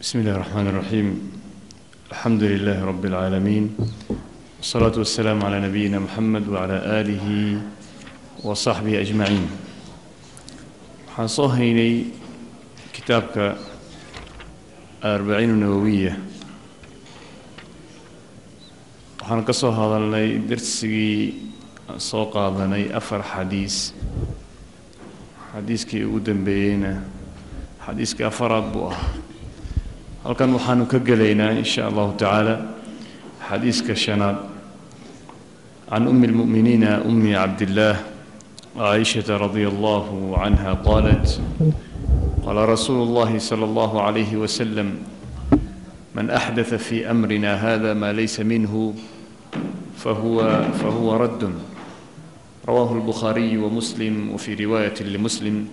بسم الله الرحمن الرحيم الحمد لله رب العالمين والصلاة والسلام على نبينا محمد وعلى آله وصحبه أجمعين waxaan soo haynay kitaabka arbaciin nawowiya waxaan ka soo hadalnay darsigii aan soo qaadanay afar xadiis xadiiskii ugu dambeeyeyna xadiiskii afaraad buu ahaa halkan waxaanu ka gelaynaa in sha allahu tacaala xadiiska shanaad. Can umi اlmu'miniina umi cabdillaah عائشة رضي الله عنها قالت قال رسول الله صلى الله عليه وسلم من أحدث في أمرنا هذا ما ليس منه فهو فهو رد رواه البخاري ومسلم وفي رواية لمسلم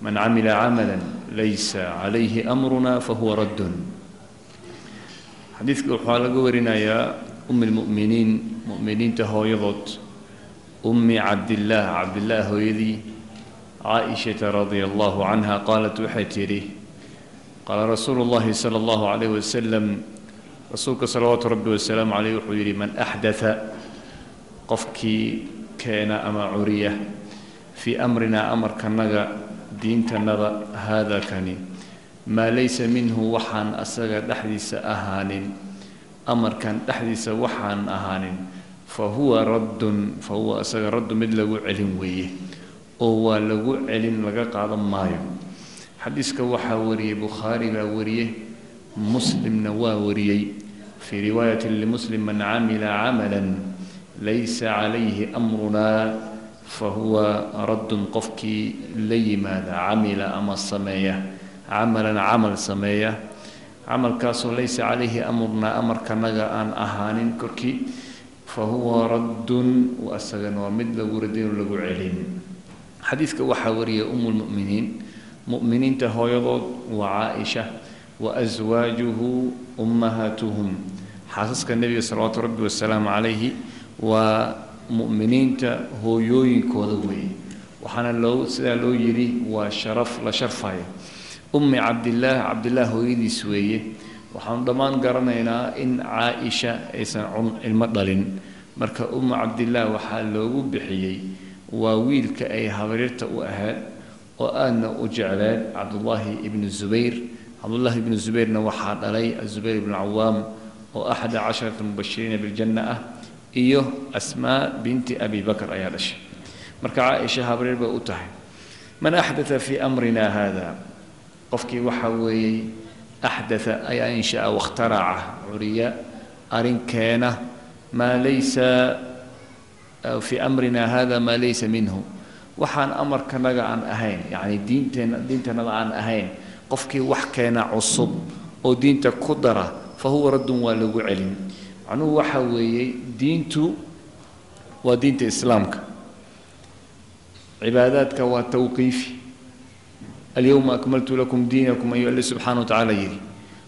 man camila camala laysa calayhi amruna fahuwa raddun xadiidka waxaa laga warinayaa umi lmu'miniin mu'miniinta hooyadood ummi cabdillaah cabdillaah hooyadii caa-ishata radia allahu canha qaalat waxay tidhi qaala rasuulu llahi sala allahu calayh wasalam rasuulka salawaatu rabbi wasalaamu caleyh wuxuu yidhi man axdatha qofkii keena ama curiya fii amrinaa amarkanaga diintanada haadakani maa laysa minhu waxaan asaga dhexdiisa ahaanin. Amarkan dhexdiisa waxaan ahaanin. Fa huwa raddun fa huwa asaga raddu mid lagu celin weeye. Oo waa lagu celin laga qaadan maayo. Xadiiska waxaa wariyey bukhaari baa wariye muslimna waa wariyey. Fii riwaayati limuslim man camila camalan laysa calayhi amrunaa fahuwa raddun qofkii la yimaada camila ama sameeya camalan camal sameeya. Camalkaasoo laysa calayhi amrunaa amarkanaga aan ahaanin korkii fahuwa raddun asagana waa mid lagu radin lagu celin. Xadiidka waxaa wariyay umu lmu'miniin mu'miniinta hooyadood waa caaisha wa aswaajuhu ummahaatuhum xaasaska nebiga salawaatu rabbi wasalaamu calayhi waa mu'miniinta hooyooyinkooda weeye. Waxaana loo sidaa loo yidhi waa sharaf la sharfayo ummi cabdillaah cabdillaah hooyadiis weeye. Waxaanu dhammaan garanaynaa in caa-isha aysan cilmo dhalin. Marka umu cabdillaah waxaa loogu bixiyey waa wiilka ay habaryarta u ahayd oo aadna u jecleed cabdullaahi ibnu zubayr. Cabdullaahi ibnu zubayrna waxaa dhalay azubayr ibnu cawaam oo axada casharata mubashiriina biljanna ah iyo asmaa binti abi bakr ayaa dhashay. Marka caa-isha habaryar bay u tahay man axdaa fii amrina hada qofkii waxaa weeyey axdaa ayaa inshaa wakhtaraca curiya arrinkeena maa laysa fii amrina hada maa laysa minhu. Waxaan amarkanaga aan ahayn yacni diinteena diintanada aan ahayn qofkii wax keena cusub oo diinta ku dara fa huwa raddun waa lagu celin macnuhu waxaa weeye diintu waa diinta islaamka. Cibaadaadka waa tawqiifi. Alyowma akmaltu lakum diinakum ayuu alle subxaana wa tacaala yidhi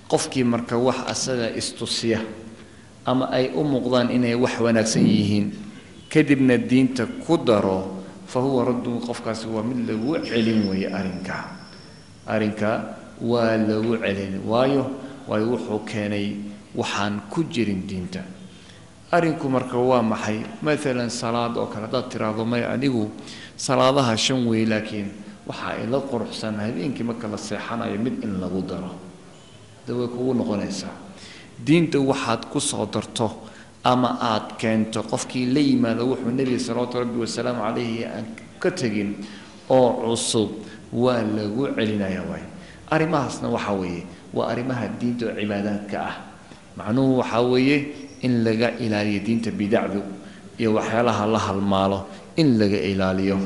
qofkii marka wax asaga istusiya ama ay u muuqdaan inay wax wanaagsan yihiin kadibna diinta ku daro fa huwa raddun qofkaasi waa mid lagu celin weeye arrinka. Arrinka waa lagu celin waayo waayo wuxuu keenay waxaan ku jirin diinta. Arrinku marka waa maxay? Maalan salaad oo kale haddaad tiraahdo may anigu salaadaha shan wey laakiin waxaa ila quruxsan habeenkii marka la seexanayo mid in lagu daro. Da way kugu noqonaysaa. Diinta waxaad ku soo darto ama aad keento qofkii la yimaado wuxuu nebiga salawaatu rabbi wasalaamu calayhi aan ka tegin oo cusub waa lagu celinaya waay. Arrimahaasna waxaa weeye waa arrimaha diinta oo cibaadaadka ah macnuhu waxaa weeye in laga ilaaliyo diinta bidacdu iyo waxyaalaha la halmaalo in laga ilaaliyo.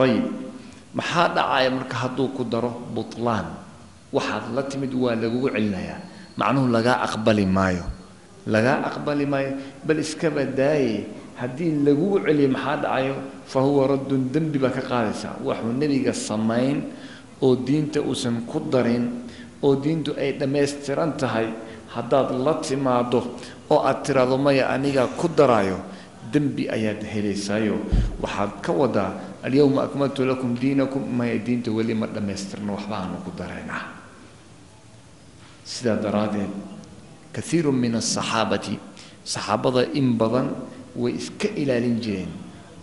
Ayib maxaa dhacaya marka hadduu ku daro butlaan? Waxaad la timid waa lagugu celinayaa. Macnuhu lagaa aqbali maayo. Lagaa aqbali maayo bal iskaba daaye. Haddii lagugu celiyo maxaa dhacayo fa huwa raddun dembi baa ka qaadaysaa. Waxuu nebiga samayn oo diinta uusan ku darin oo diintu ay dhammaystiran tahay haddaad la timaado oo aad tiraahdo maya anigaa ku daraayo dembi ayaad helaysaayo. Waxaad ka wadaa alyowma akmaltu lakum diinakum maya diinta weli ma dhammaystirno waxba aanu ku daraynaa sidaa daraaddeed kaiiru min asaxaabati saxaabada in badan way iska ilaalin jireen.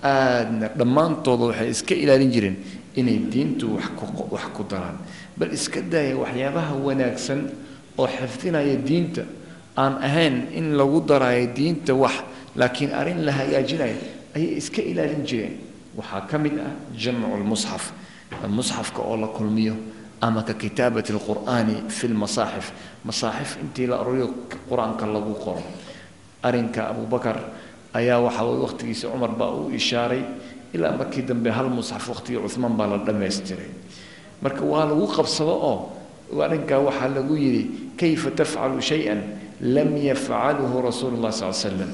Aadna dhammaantooda waxay iska ilaalin jireen inay diintu wax ku daraan bal iska daaya waxyaabaha wanaagsan oo xifdinaya diinta. Aan ahayn in lagu daraayo diinta wax laakiin arrin la hagaajinayo ayay iska ilaalin jireen. Waxaa ka mid ah jamcu lmusxaf musxafka oo la kulmiyo ama ka kitaabati alqur'aani fi lmasaaxif masaaxif intii la aruriyo qur'aanka lagu qoro. Arrinka abubakar ayaa waxa weye waqhtigiisa cumar baa u ishaaray ilaa markii dambe hal musxaf waqhtigii cuhmaan baa la dhammaystiray marka waa lagu qabsado oo arrinkaa waxaa lagu yidhi kayfa tafcalu shay-an lam yafcaluhu rasuulu llah sal slam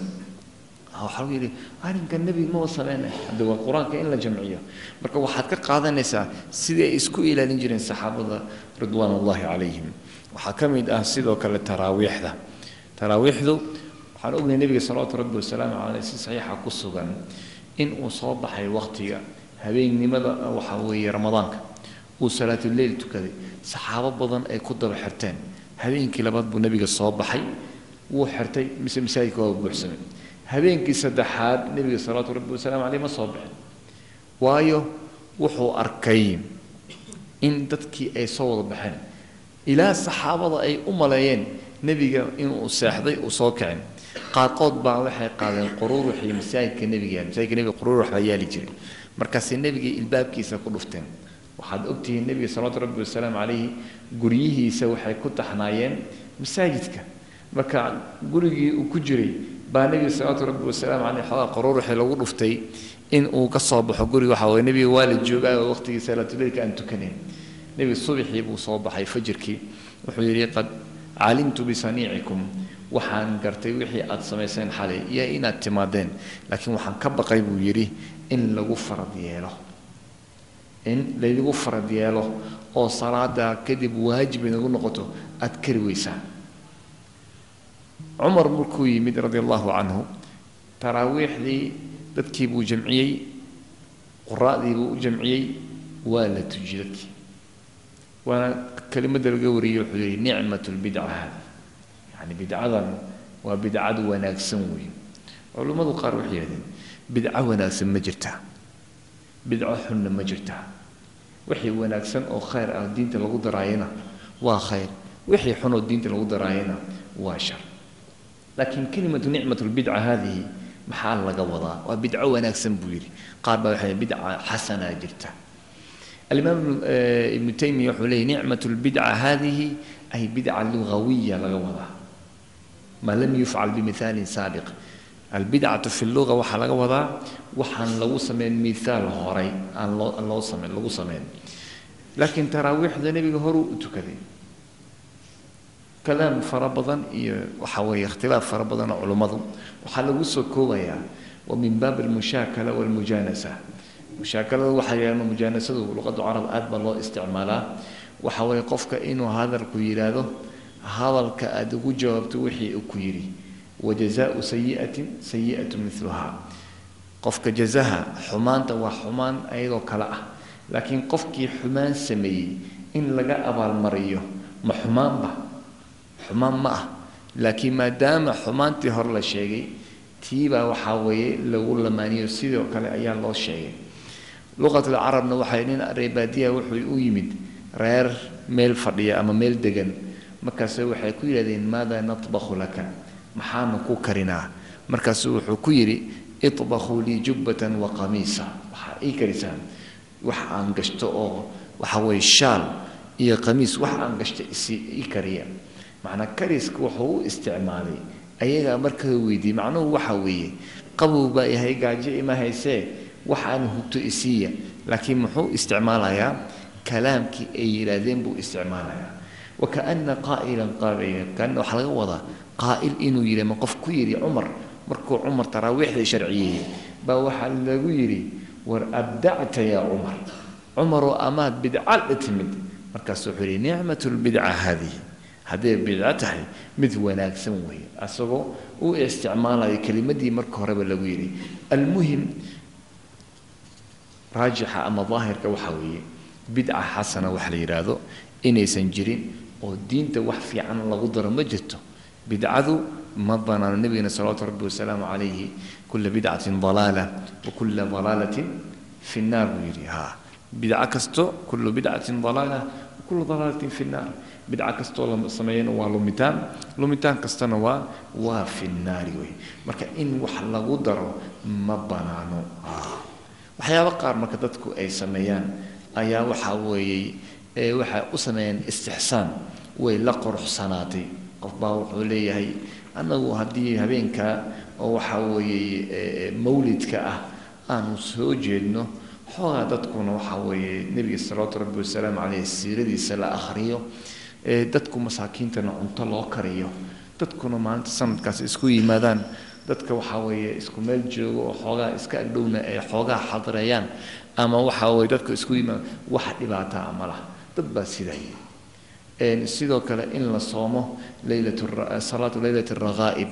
waxaa lagu yidhi arrinka nebiga maba sameynay hadda waa qur'aanka in la jamciyo. Marka waxaad ka qaadanaysaa sidii ay isku ilaalin jireen saxaabada ridwaan ullahi calayhim. Waxaa ka mid ah sidoo kale taraawiixda. Taraawiixdu waxaan ognahay nebiga salawaatu rabbi wasalaamu caleyh si saxiixa ku sugan in uu soo baxay waqtiga habeennimada waxaa weeye ramadaanka uu salaatuleyl tukaday. Saxaabo badan ay ku daba xirteen. Habeenkii labaad buu nebiga soo baxay. Wuu xirtay mise masaajidka waa buuxsamay. Habeenkii saddexaad nebiga salawaatu rabbi wasalaamu caleyh ma soo bixin. Waayo wuxuu arkay in dadkii ay soo wada baxeen. Ilaa saxaabada ay u maleeyeen nebiga inuu seexday uu soo kicin. Qaarkood baa waxay qaadeen quruuruxii masaajidka nebiga masaajidka nebiga quruurux baa yaali jiray. Markaasay nebiga ilbaabkiisa ku dhufteen waxaad ogtihiin nebiga salawaatu rabbi wasalaamu calayhi guryihiisa waxay ku taxnaayeen masaajidka. Marka gurigii uu ku jiray baa nebiga salawaatu rabbi wasalaamu caleyh xoogaa quruuruxii lagu dhuftay in uu ka soo baxo guriga. Waxaa weye nebiga waa la joogaa oo waqtigii salaatuleylka aan tukanayn nebiga subaxii buu soo baxay fajirkii wuxuu yidhi qad calimtu bisaniicikum. Waxaan gartay wixii aad samayseen xalay iyo inaad timaadeen. Laakiin waxaan ka baqay buu yidhi in lagu farad yeelo in laydigu farad yeelo oo salaada kadib waajib inagu noqoto aad kari weysaan. Cumar markuu yimid radia allahu canhu taraawiixdii dadkii buu jamciyey quraa'dii buu u jamciyey waa la tujiyey dadkii. Waana kelimadda laga wariyey wuxuu yidhi nicmat lbidca hada yani bidcadan waa bidcad wanaagsan weeye culummadu qaar waxay yidhahdeen bidco wanaagsan ma jirtaa. Bidco xunna ma jirtaa wixii wanaagsan oo khayr ah diinta lagu daraayana waa khayr. Wixii xun oo diinta lagu daraayana waa shar. Laakiin kelimatu nicmat lbidca haadihi maxaa laga wadaa? Waa bidco wanaagsan buu yidhi. Qaar baa waxay bidca xasanaa jirta. Alimaam ibnu taymiya wuxuu leeyay nicmat lbidca haadihi ay bidca lugawiya laga wadaa. Ma lam yufcal bimithaalin saabiq albidcatu fi luga waxaa laga wadaa waxaan lagu sameyn mithaal horay aan sameyn laakiin taraawiixda nebiga horuu u tukaday kalaam fara badan iyo waxa weeye ikhtilaaf fara badan oo culummadu waxaa lagu soo koobayaa wa min baab almushaakala walmujaanasa mushaakalada waxaa yidhahdaan mujaanasadu luqadda carab aad baa loo isticmaalaa. Waxa weeye qofka inuu hadalku yidhaahdo hadalka aada ugu jawaabto wixii uu ku yidhi wajazaau sayi'atin sayi'atu miluhaa qofka jazaha xumaanta waa xumaan ayadoo kale ah laakiin qofkii xumaan sameeyey in laga abaalmariyo ma xumaanba xumaan ma ah laakiin maadaama xumaantii hore la sheegay tiibaa waxaa weeye lagu lamaaniyo sidoo kale ayaa loo sheegay luqatul waxay nin reebaadiya wuxuu u yimid reer meel fadhiya ama meel degan markaase waxay ku yidhahdeen maada natbakhu laka maxaanu ku karinaa. Markaasu wuxuu ku yidhi iطbakhuu lii jubbatan wa qamiisa. Waxaa ii karisaan wax aan gashto oo waxa weeye shaal iyo qamiis wax aan gashto ii kariya. Macnaa kariska wuxuu u isticmaalay ayagaa markaa weydiiyey macnuhu waxa weeye qabow baa yahay gaajo ima haysee wax aan hubto isiiya. Laakiin muxuu isticmaalayaa? Kalaamkii ay yidhaahdeen buu isticmaalayaa. Wakaana qaa'ilan qaabilan kaana waxaa laga wadaa qaa'il inuu yidhi ma qof ku yidhi cumar markuu cumar taraawiixda sharciyeeyey baa waxaa lagu yidhi war abdacta yaa cumar cumaroo amaad bidca la timid markaasuu wuxuu yidhi nicmat lbidca haadihi. Hadday bidco tahay mid wanaagsan weeye asagoo u isticmaalayo kelimadii marka horeba lagu yidhi. Almuhim raajixa ama daahirka waxaa weeye bidca xasana waxa la yidhaahdo inaysan jirin oo diinta wax fiican lagu daro ma jirto bidcadu ma banaano nabigana salawaatu rabbi wasalaamu calayhi kula bidcatin dalaala wa kula dalaalatin fi nnaar buu yidhi. Haa bidco kasto kullu bidcatin dalaala wa kullu dalaalatin fi nnaar bidco kastoo la sameeyana waa lumitaan. Lumitaan kastana waa waa fi nnaari wey. Marka in wax lagu daro ma banaano. Waxyaabo qaar marka dadku ay sameeyaan ayaa waxaa weeyey ee waxay u sameeyeen istixsaan way la quruxsanaatay qof baa wuxuu leeyahay annagu haddii habeenkaa oo waxaa weeye mawlidka ah aanu soo jeedno xoogaa dadkuna waxaa weeye nebiga salawaatu rabbi wasalaamu caleyh siiradiisa la akhriyo dadku masaakiintana cunto loo kariyo. Dadkuna maalinta sanadkaas isku yimaadaan. Dadka waxaa weeye isku meel joogo oo xoogaa iska agdhowna ay xoogaa xadreeyaan ama waxaa weeye dadka isku yimaada wax dhibaataa ma laha. Dad baa sidaayay sidoo kale in la soomo salaatu leylat raqaa'ib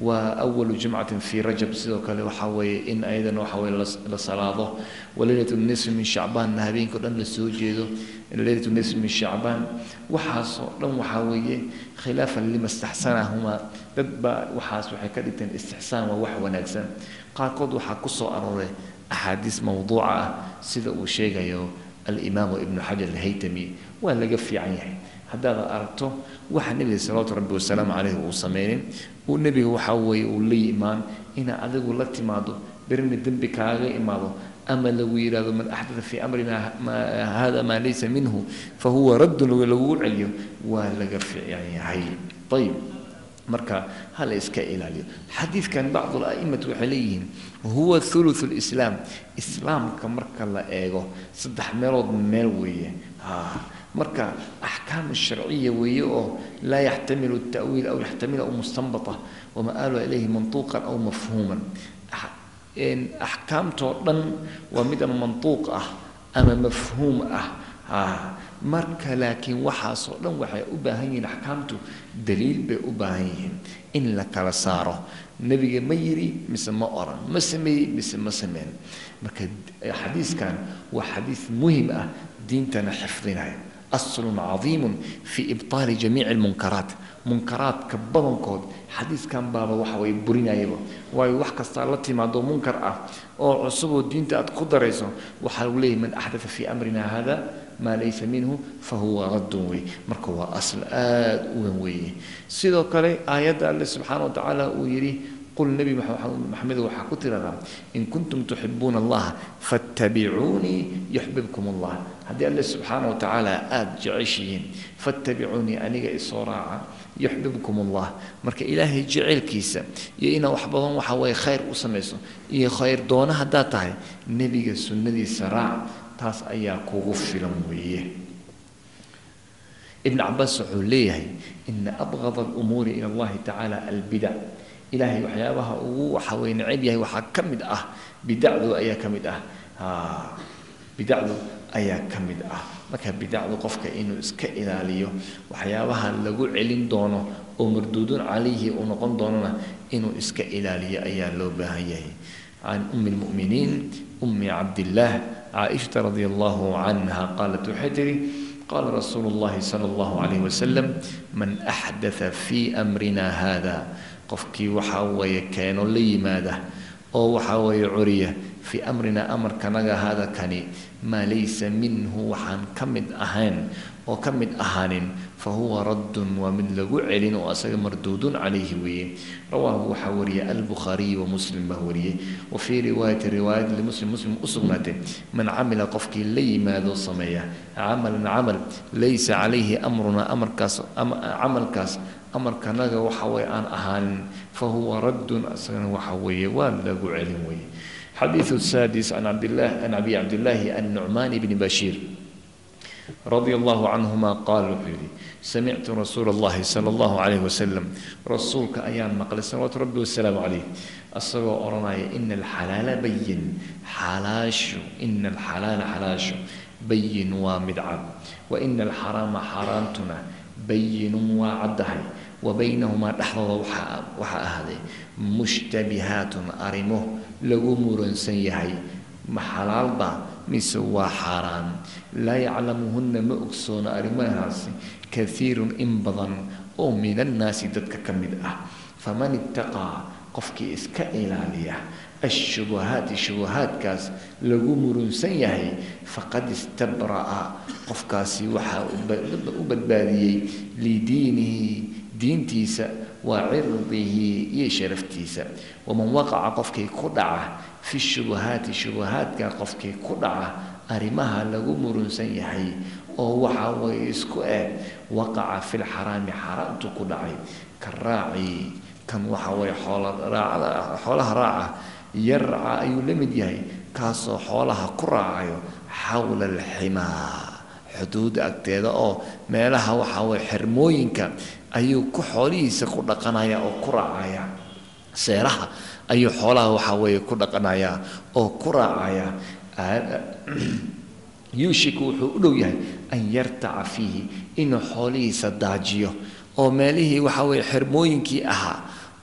waa awalu jumcatin fi rajab. Sidoo kale waxaa weeye in ayadana waxa weye la salaado. Waleylat nisfi min shacbaanna habeenka o dhan la jeedo leylat nisfi min shacbaan. Waxaasoo dhan waxaa weeye khilaafan lima istaxsanahumaa dad baa waxaas waxay ka dhigteen istixsaan waa wax wanaagsan. Qaarkood waxaa ku soo arooray axaadiis mawduuca ah sida uu sheegayo alimaamu ibnu xajar alhaytami. Waa laga fiican yahay haddaad aragto waxa nebiga salawaatu rabbi wasalaamu caleyhi uu sameynin uu nebiga waxaa weeye uu la yimaan inaa adigu la timaado berina dembi kaaga imaado ama lagu yidhahdo man axdata fii amrina hada maa laysa minhu fa huwa raddun lagugu celiyo waa laga fiican yahay. Ayib marka hala iska ilaaliyo. Xadiidkan bacdu la'imati waxay leeyihiin huwa thuluthu lislaam islaamka marka la eego saddex meelood meel weeye marka axkaam sharciya weeye oo laa yaxtamilu ta'wiil aw yaxtamilu mustanbata wama'aaluha ilayhi mantuuqan aw mafhuuman. Axkaamtoo dhan waa mid mantuuq ah ama mafhuum ah. Marka laakiin waxaasoo dhan waxay u baahan yihiin axkaamtu daliil bay u baahan yihiin in la kala saaro. Nebiga ma yiri mise ma oran ma sameeyey mise ma sameyn marka xadiiskan waa xadiis muhiim ah diintana xifdinaya aslun cadiimun fii ibtaali jamiici almunkaraat munkaraadka badankood xadiiskan baaba waxa way burinayaba waayo wax kastaa la timaado munkar ah oo cusuboo diinta aad ku darayso waxaa lagu leeyahy man axdaa fii amrina hada maa laysa minhu fa huwa raddun wey marka waa asl aada u weyn weeye sidoo kale aayadda alle subxaana wa tacaala uu yidhi qul nebi maxamed waxaa ku tiradaa in kuntum tuxibuuna allaha fattabicuunii yuxbibkum allah haddii alle subxaana wa tacaala aada jeceshihiin fattabicuunii aniga isoo raaca yuxbibkum allah marka ilaahay jeceylkiisa iyo inaad wax badan waxa weeye khayr u samayso iyo khayr doona haddaad tahay nebiga sunnadiisa raac taas ayaa kugu filan weeye ibn cabaas wuxuu leeyahay ina abgada alumuuri ila allahi tacaala albidac ilaahay waxyaabaha ugu waxa weye necab yahay waxaa ka mid ah bidacdu ayaa ka mid ah. Bidacdu ayaa ka mid ah. Marka bidacdu qofka inuu iska ilaaliyo waxyaabaha lagu celin doono oo marduudun calayhi uu noqon doonona inuu iska ilaaliyo ayaa loo baahan yahay. Can ummi lmu'miniin ummi cabdillaah caaishata radia allahu canha qaalat waxay tihi qaala rasuulu llahi sala allahu calayh wasalam man axdatha fii amrina hada qofkii waxaa weeye keeno la yimaada oo waxaa weeye curiya fii amrina amarkanaga hada kani maa laysa minhu waxaan ka mid ahayn oo ka mid ahaanin fa huwa raddun waa mid lagu celin oo asaga marduudun calayhi weeye. Rawaahu waxaa wariyay albukhaariyi wa muslim baa wariyey. Wa fii riwaayati riwaayad limuslim muslim u man camila qofkii la yimaado sameeya camalan camal laysa calayhi amruna amarkaas camalkaas amarkanaga waxa way aan ahaanin fa huwa raddun isagana waxa weeye waa lagu celin weeye. Xadiiu sadis an cabdlah an abi cabdillaahi annucmaan bni bashiir radia allahu canhuma qaal wuxuu yidhi samictu rasuula allahi sala allahu calayh wasalam rasuulka ayaan maqlay salawaatu rabbi wasalaamu calayh asagoo odhanaya ina alxalaala bayin xalaashu ina alxalaala xalaashu bayin waa mid cad wa ina alxaraama xaaraantuna bayinun waa caddahay wa baynahumaa dhexdooda waxaa ahaday mushtabihaatun arrimo lagu muransan yahay ma xalaal mise waa xaaraan laa yaclamuhunna ma ogsoona arrimahaasi kahiirun in badan oo min annaasi dadka ka mid ah faman ittaqaa qofkii iska ilaaliya ashubahaati shubahaadkaas lagu murunsan yahay faqad istabra'a qofkaasi waxaa u badbaadiyey lidiinihi diintiisa wa cirdihi iyo sharaftiisa. Waman waqaca qofkii ku dhaca fi shubahaati shubahaadka qofkii ku dhaca arrimaha lagu murunsan yahay oo waxa way isku eg waqaca fi lxaraami xaaraamtu ku dhacay. Ka raaci kan waxa waye xoolaha raaca yarca ayuu la mid yahay kaasoo xoolaha ku raacayo xawla alximaa xuduudda agteeda oo meelaha waxa waye xirmooyinka ayuu ku xoolihiisa ku dhaqanaya oo ku raacaya. Seeraha ayuu xoolaha waxa weeye ku dhaqanaya oo ku raacaya. Yuushiku wuxuu u dhow yahay an yartaca fiihi inuu xoolihiisa daajiyo oo meelihii waxa weye xirmooyinkii ahaa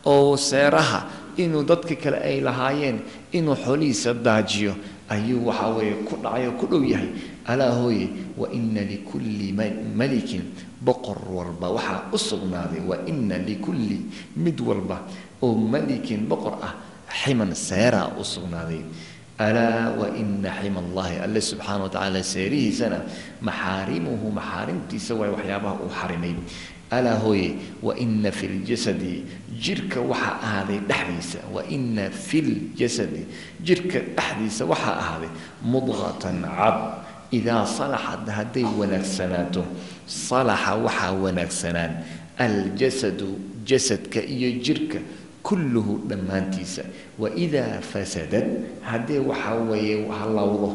oo seeraha inuu dadka kale ay lahaayeen inuu xoolihiisa daajiyo ayuu waxa weeye ku dhacay oo ku dhow yahay. Alaa hooye wa ina likulli malikin boqor walba. Waxaa u sugnaaday wa ina likulli mid walba oo malikin boqor ah ximan seeraa u sugnaaday. Alaa wa ina xima allahi alle subxaana wa tacaala seerihiisana maxaarimuhu maxaarimtiisa waay waxyaabaha uu xarimay. Alaa hooye wa ina fi ljasadi jirka waxaa ahaaday dhexdiisa. Wa ina fi ljasadi jirka dhexdiisa waxaa ahaaday mudqatan cad idaa salaxad hadday wanaagsanaato salaxa waxaa wanaagsanaan aljasadu jasadka iyo jirka kulluhu dhammaantiisa waidaa fasadad haddii waxaa weeye hallowdo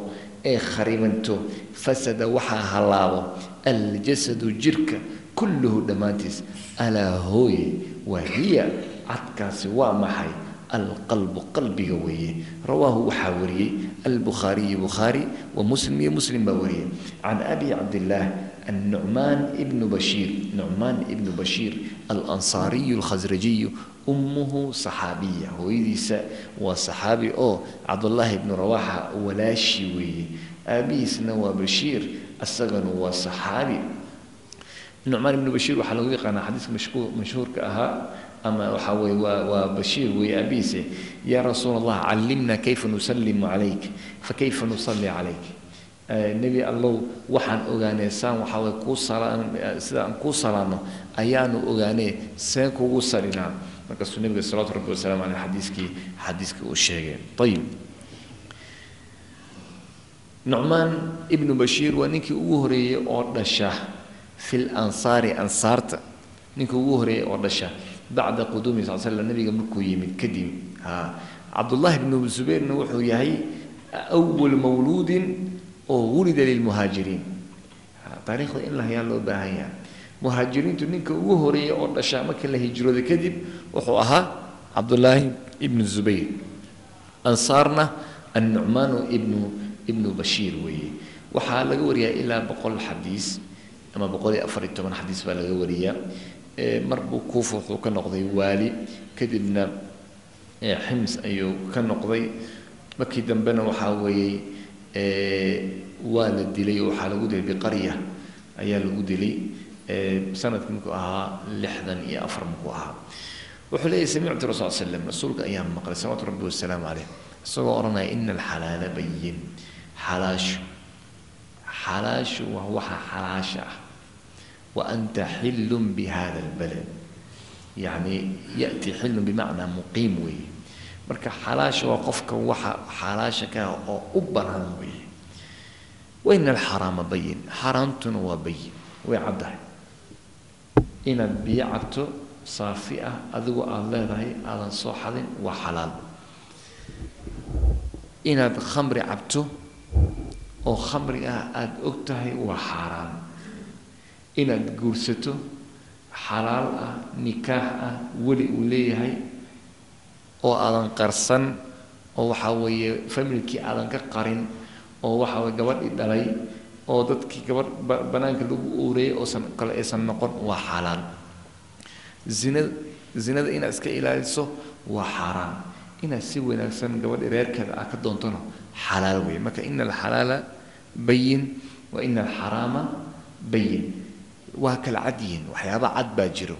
ee kharibanto fasada waxaa hallaabo aljasadu jirka kulluhu dhammaantiisa alaa hooye wahiya cadkaasi waa maxay alqalbu qalbiga weeye rawaahu waxaa wariyey albuhaariyi bukhaari wa muslim iyo muslim baa wariyey can abi cabdillaah annucmaan ibnu bashiir nucmaan ibnu bashiir alansaariyu alkhasrajiyu ummuhu saxaabiya hooyadiisa waa saxaabi oo cabdullaahi ibnu rawaaxa walaashii weeye aabihiisna waa bashiir isagana waa saxaabi nucmaan ibnu bashiir waxaa lagu yaqaanaa xadiiska mashhuurka ahaa ama waxaa weye waa waa bashiir weeye aabihiise yaa rasuul allah callimna kayfa nusallimu calayk fa kayfa nusalli calayk. Nebi allow waxaan ogaanee saan waxaa weye kuu sida aan kuu salaano ayaanu ogaanee seen kugu salinaa. Markaasuu nebiga salawatu rabbi wasalaamu caleyh xadiiskii xadiiskii uu sheegay. Ayib nucmaan ibnu bashiir waa ninkii ugu horeeyey oo dhasha fil ansaari ansaarta. Ninkii ugu horeeyey oo dhasha bacda quduumi sal slam nebiga markuu yimid kadib cabdullahi ibnu zubayrna wuxuu yahay awal mawluudin oo wulida lilmuhaajiriin taariikhda in la hayaa loo baahan yahay. Muhaajiriintu ninka ugu horeeyey oo dhasha markii la hijrooday kadib wuxuu ahaa cabdullaahi ibnu zubayr. Ansaarna annucmaanu ibnu ibnu bashiir weeye. Waxaa laga wariyaa ilaa boqol xadiis ama boqol iyo afar iyo toban xadiis baa laga wariyaa mar buu kuufa wuxuu ka noqday waali kadibna xims ayuu ka noqday. Markii dambena waxaa weeyey waa la dilay oo waxaa lagu dilay biqarya ayaa lagu dilay sannadkii markuu ahaa lixdan iyo afar markuu ahaa. Wuxuu leeyahy samictu rasul slam rasuulka ayaa maqlay salawaatu rabbi wasalaamu caleyh isagoo odhanaya ina alxalaala bayin xalaashu. Xalaashu waa waxa xalaasha ah wa anta xillun bi hada albalad yacni ya'ti xillun bimacnaa muqiim weeye marka xalaasha waa qofka waxa xalaasha ka ah oo u banaan weeye waina alxaraama bayin xaaraamtuna waa bayin way caddahay inaad biyo cabto saafi ah adigu aada leedahay aadan soo xadin waa xalaal inaad ah guursato xalaal ah nikaax ah weli uu leeyahay oo aadan qarsan oo waxaa weeye familkii aadan ka qarin oo waxaa weye gabadhii dhalay oo dadkii gabadh banaanka lagu uureyay oosan kale aysan noqon waa xaaraan zinada zinada inaad iska ilaaliso waa xaaraan inaad si wanaagsan gabadha reerkeeda aad ka doontona xalaal weeye. Marka ina alxalaala bayin wa ina alxaraama bayin waa kala cad waxyaaba cad baa jiro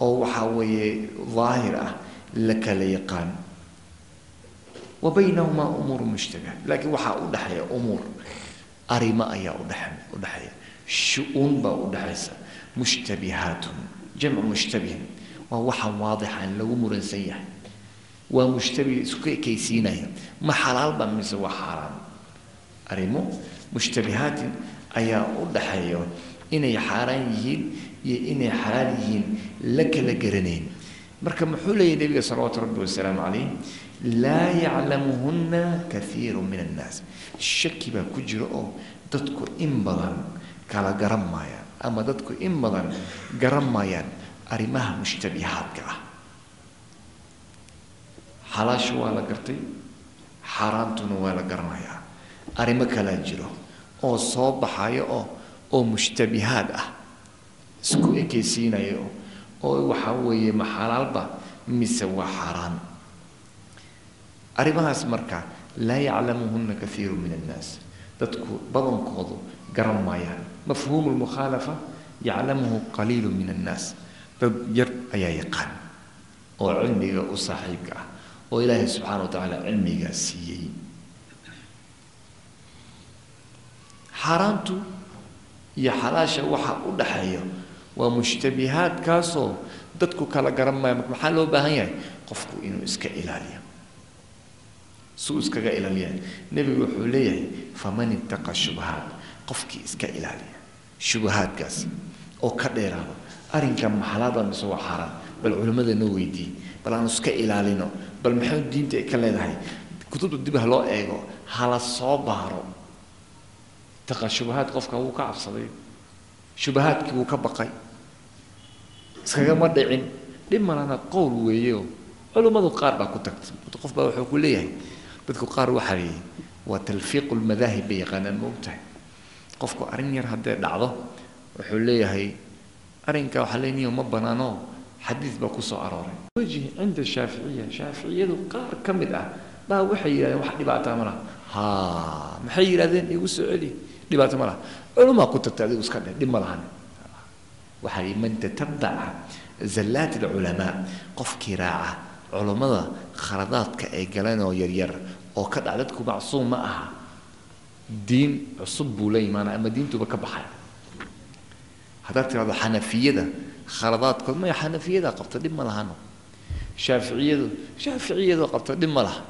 oo waxaa weeye daahir ah la kala yaqaan. Wa baynahumaa umuuru mushtabihat laakiin waxaa u dhexeeya umuur arrimo ayaa udhexe u dhexeeya shu-uun baa u dhexaysa mushtabihaatun jamcu mushtabihin waa waxaan waadixan lagu muransan yahay. Waa mushtabih isku ekaysiinaya ma xalaalba mise waa xaaraan arrimo mushtabihaatin ayaa u dhaxeeya inay xaaraan yihiin iyo inay xalaal yihiin la kala garanayn. Marka muxuu leeyahy nebiga salawaatu rabbi wasalaamu calayh laa yaclamuhunna kaiiru min annaas. Shaki baa ku jira oo dadku in badan kala garan maayaan ama dadku in badan garan maayaan arrimaha mushtabihaadka ah. Xalaashu waa la gartay xaaraantuna waa la garanayaa. Arrimo kalaa jiro oo soo baxayo oo oo mushtabihaad ah isku ekaysiinayo oo waxaa weeye ma xalaalba mise waa xaaraan arrimahaas marka laa yaclamuhuna kaiiru min annaas. Dadku badankoodu garan maayaan. Mafhuumu lmukhaalafa yaclamuhu qaliilu min annaas. Dad yar ayaa yaqaan oo cilmiga u saaxiibka ah oo ilaahay subxaana wa tacaala cilmigaa siiyey. Xaaraantu iyo xalaasha waxa u dhaxeeya waa mushtabihaadkaasoo dadku kala garan maayo. Marka maxaa loo baahan yahay? Qofku inuu iska ilaaliyo. Suu iskaga ilaaliya nebigu wuxuu leeyahay faman ittaqa shubahaat qofkii iska ilaaliya shubahaadkaas oo ka dheeraado. Arrinka maxalaada mise waa xaaraan. Bal culimmada noo weydiiye bal aanu iska ilaalino. Bal maxay diinta ka leedahay? Kutubta dib ha loo eego. Hala soo baaro taqa shubahaad qofka wuu ka cabsaday shubahaadkii wuu ka baqay iskagama dhicin dhib malana qowl weeyeoo culimmadu qaar baa ku tagtay qof baa wuxuu ku leeyahay dadku qaar waxaa waa talfiiqu lmadaahib bay yaqaanaan ma qofku arrin yar haddee dhacdo wuxuu leeyahay arrinka waxaa leeniyo ma banaano xadiid baa ku soo arooray wejhi cinda shaaficiya shaaficiyadu qaar ka mid ah baa waxay yidhahdeen wax dhibaata ma laha ha maxay yidhahdeen igu soo celi dhibaato ma laha culumaa ku tagtay adigu iska dheh dhib ma lahan waxaa yidhi man tatabaca zallaat alculamaa qofkii raaca culummada khaladaadka ay galeen oo yaryar oo ka dhac dadku macsuum ma aha. Diin cusub buu la imaana ama diintuba ka baxay haddaad tirahdo xanafiyada khaladaadkood maya xanafiyada qabta dhib ma lahano shaaficiyadu shaaficiyadu qabta dhib ma laha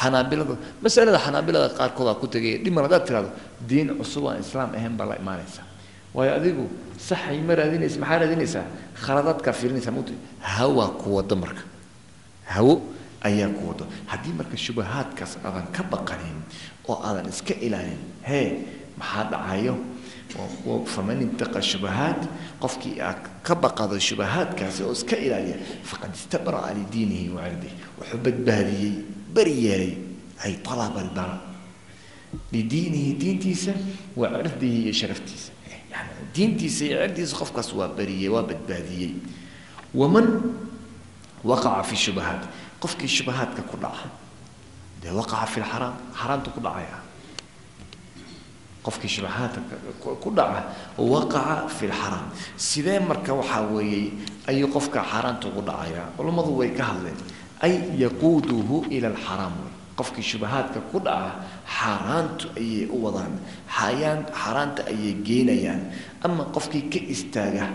xanaabiladu masalada xanaabilada qaarkood aa ku tegaya dhib mal haddaad tirahdo diin cusub aan islaam ahayn baa la imaanaysa waayo adigu saxay ma raadinaysa maxaa raadinaysaa khaladaadkaa fiirinaysaa mut hawaa ku wado marka. Hawo ayaa ku wado. Haddii marka shubahaadkaas aadan ka baqanin oo aadan iska ilaalin hee maxaa dhacayo faman intaqa shubahaat qofkii aa ka baqado shubahaadkaasi oo iska ilaaliya faqad istabra'a lidiinihi wacirdihi wuxuu badbaadiyey beri yeelay ay albara lidiinihi diintiisa wa iyo sharaftiisa. Diintiisa iyo cirdiisa qofkaas waa beriyey waa badbaadiyey. Waman waqaca fi shubahaat qofkii shubahaadka ku dhaca dee waqaca fi lxaraam xaraamta ku dhacaya qofkii shubahaadka ku dhaca waqaca fi lxaraam sidee marka waxaa weeyey ayuu qofka xaaraanta ugu dhacaya culummadu way ka hadleen ay yaquuduhu ila alxaraam qofkii shubahaadka ku dhaca xaaraantu ayay u wadaan xayaan xaaraanta ayay geynayaan ama qofkii ka istaaga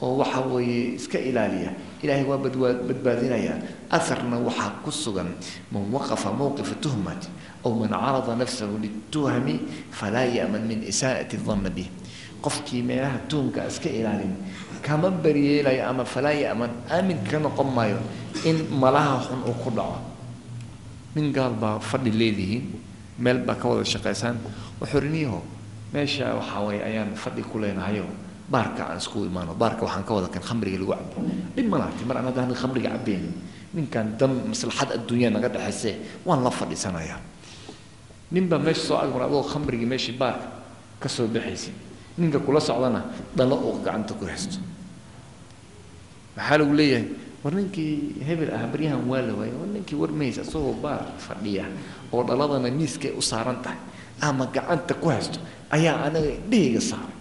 oo waxa weeye iska ilaaliya ilaahay waa badwaa badbaadinaya aharna waxaa ku sugan man waqafa mowqifa tuhmati aw man carada nafsahu lituhami falaa ya'man min isaa'ati danna bih qofkii meelaha tuhumka iska ilaalin kama beriyeelayo ama falaa ya'man aamin ka noqon maayo in malaha xun uu ku dhaco. Nin gaal baa fadhi leedihiin meel baa ka wada shaqaysaan waxoriniyaho meesha waxaa waye ayaan fadhi ku leenahayo baarka aan isku imaano. Baarka waxaan ka wada kan khamriga lagu cabo dhib ma laati mar aan haddaan khamriga cabeynin ninkan dan maslaxad adduunya naga dhexayse waan la fadhiisanayaa. Nin baa meesha soo agmar adoo khamrigii meeshii baarka ka soo baxaysid ninka kula socdana dhalo uu gacanta ku haysto maxaa lagu leeyahay? War ninkii hebel ah baryahan waa la waayay war ninkii war maysa isagoo baar fadhiya oo dhaladana miiskay u saaran tahay ama gacanta ku haysto ayaa anaga indhahayga saaray.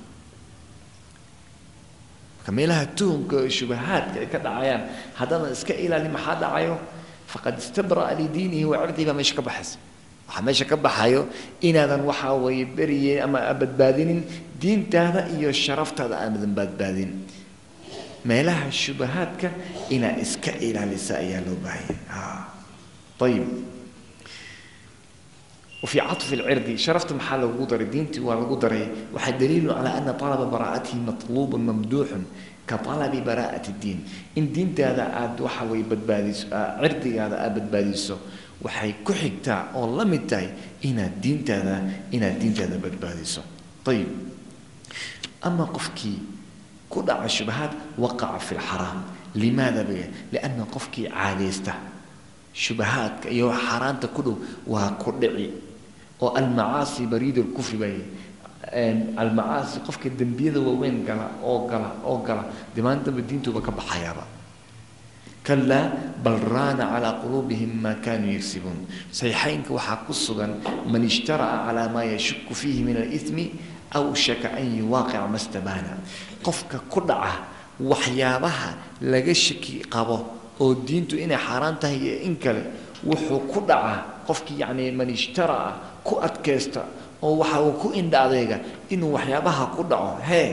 Marka meelaha tuhumka shubahaadka ay ka dhacayaan haddana iska ilaali maxaa dhacayo? Faqad istabra'a lidiinihi wa baa meesha ka baxaysa. Waxaa meesha ka baxayo inaadan waxaa weeye beriyeen ama badbaadinin diintaada iyo sharaftaada aanadan badbaadin meelaha shubahaadka inaa iska ilaalisa ayaa loo baahaya ah, ayib wafii cafi lcirdi sharafta maxaa lagu daray? Diintii waa lagu daray. Waxaa daliilu calaa ana alaba baraa'atihi matluubun mamduuxun ka alabi baraa'at diin. In diintaada aad waxa way badbaadiso ah, cirdigaada aad badbaadiso waxay ku xigtaa oo la mid tahay inaad diintaada inaad diintaada badbaadiso ku dhaca shubhaad waqaca fi lxaraam limaada bay lianna qofkii caadaysta shubahaadka iyo xaaraanta ku dhow waa ku dhici oo almacaasi bariid lkufri bay almacaasi qofka dembiyada waaweyn gala oo gala oo gala dee maantaba diintuuba ka baxayaaba kalaa bal raana calaa quluubihim maa kaanuu yagsibuun sayxaynka waxaa ku sugan man aw shaka an yuwaaqica mastabaana qofka ku dhaca waxyaabaha laga shaki qabo oo diintu inay xaaraan tahay iyo in kale wuxuu ku dhacaa qofkii yacni man ishtara'a ku adkaysta oo waxa uu ku indha adeega inuu waxyaabaha ku dhaco. Hee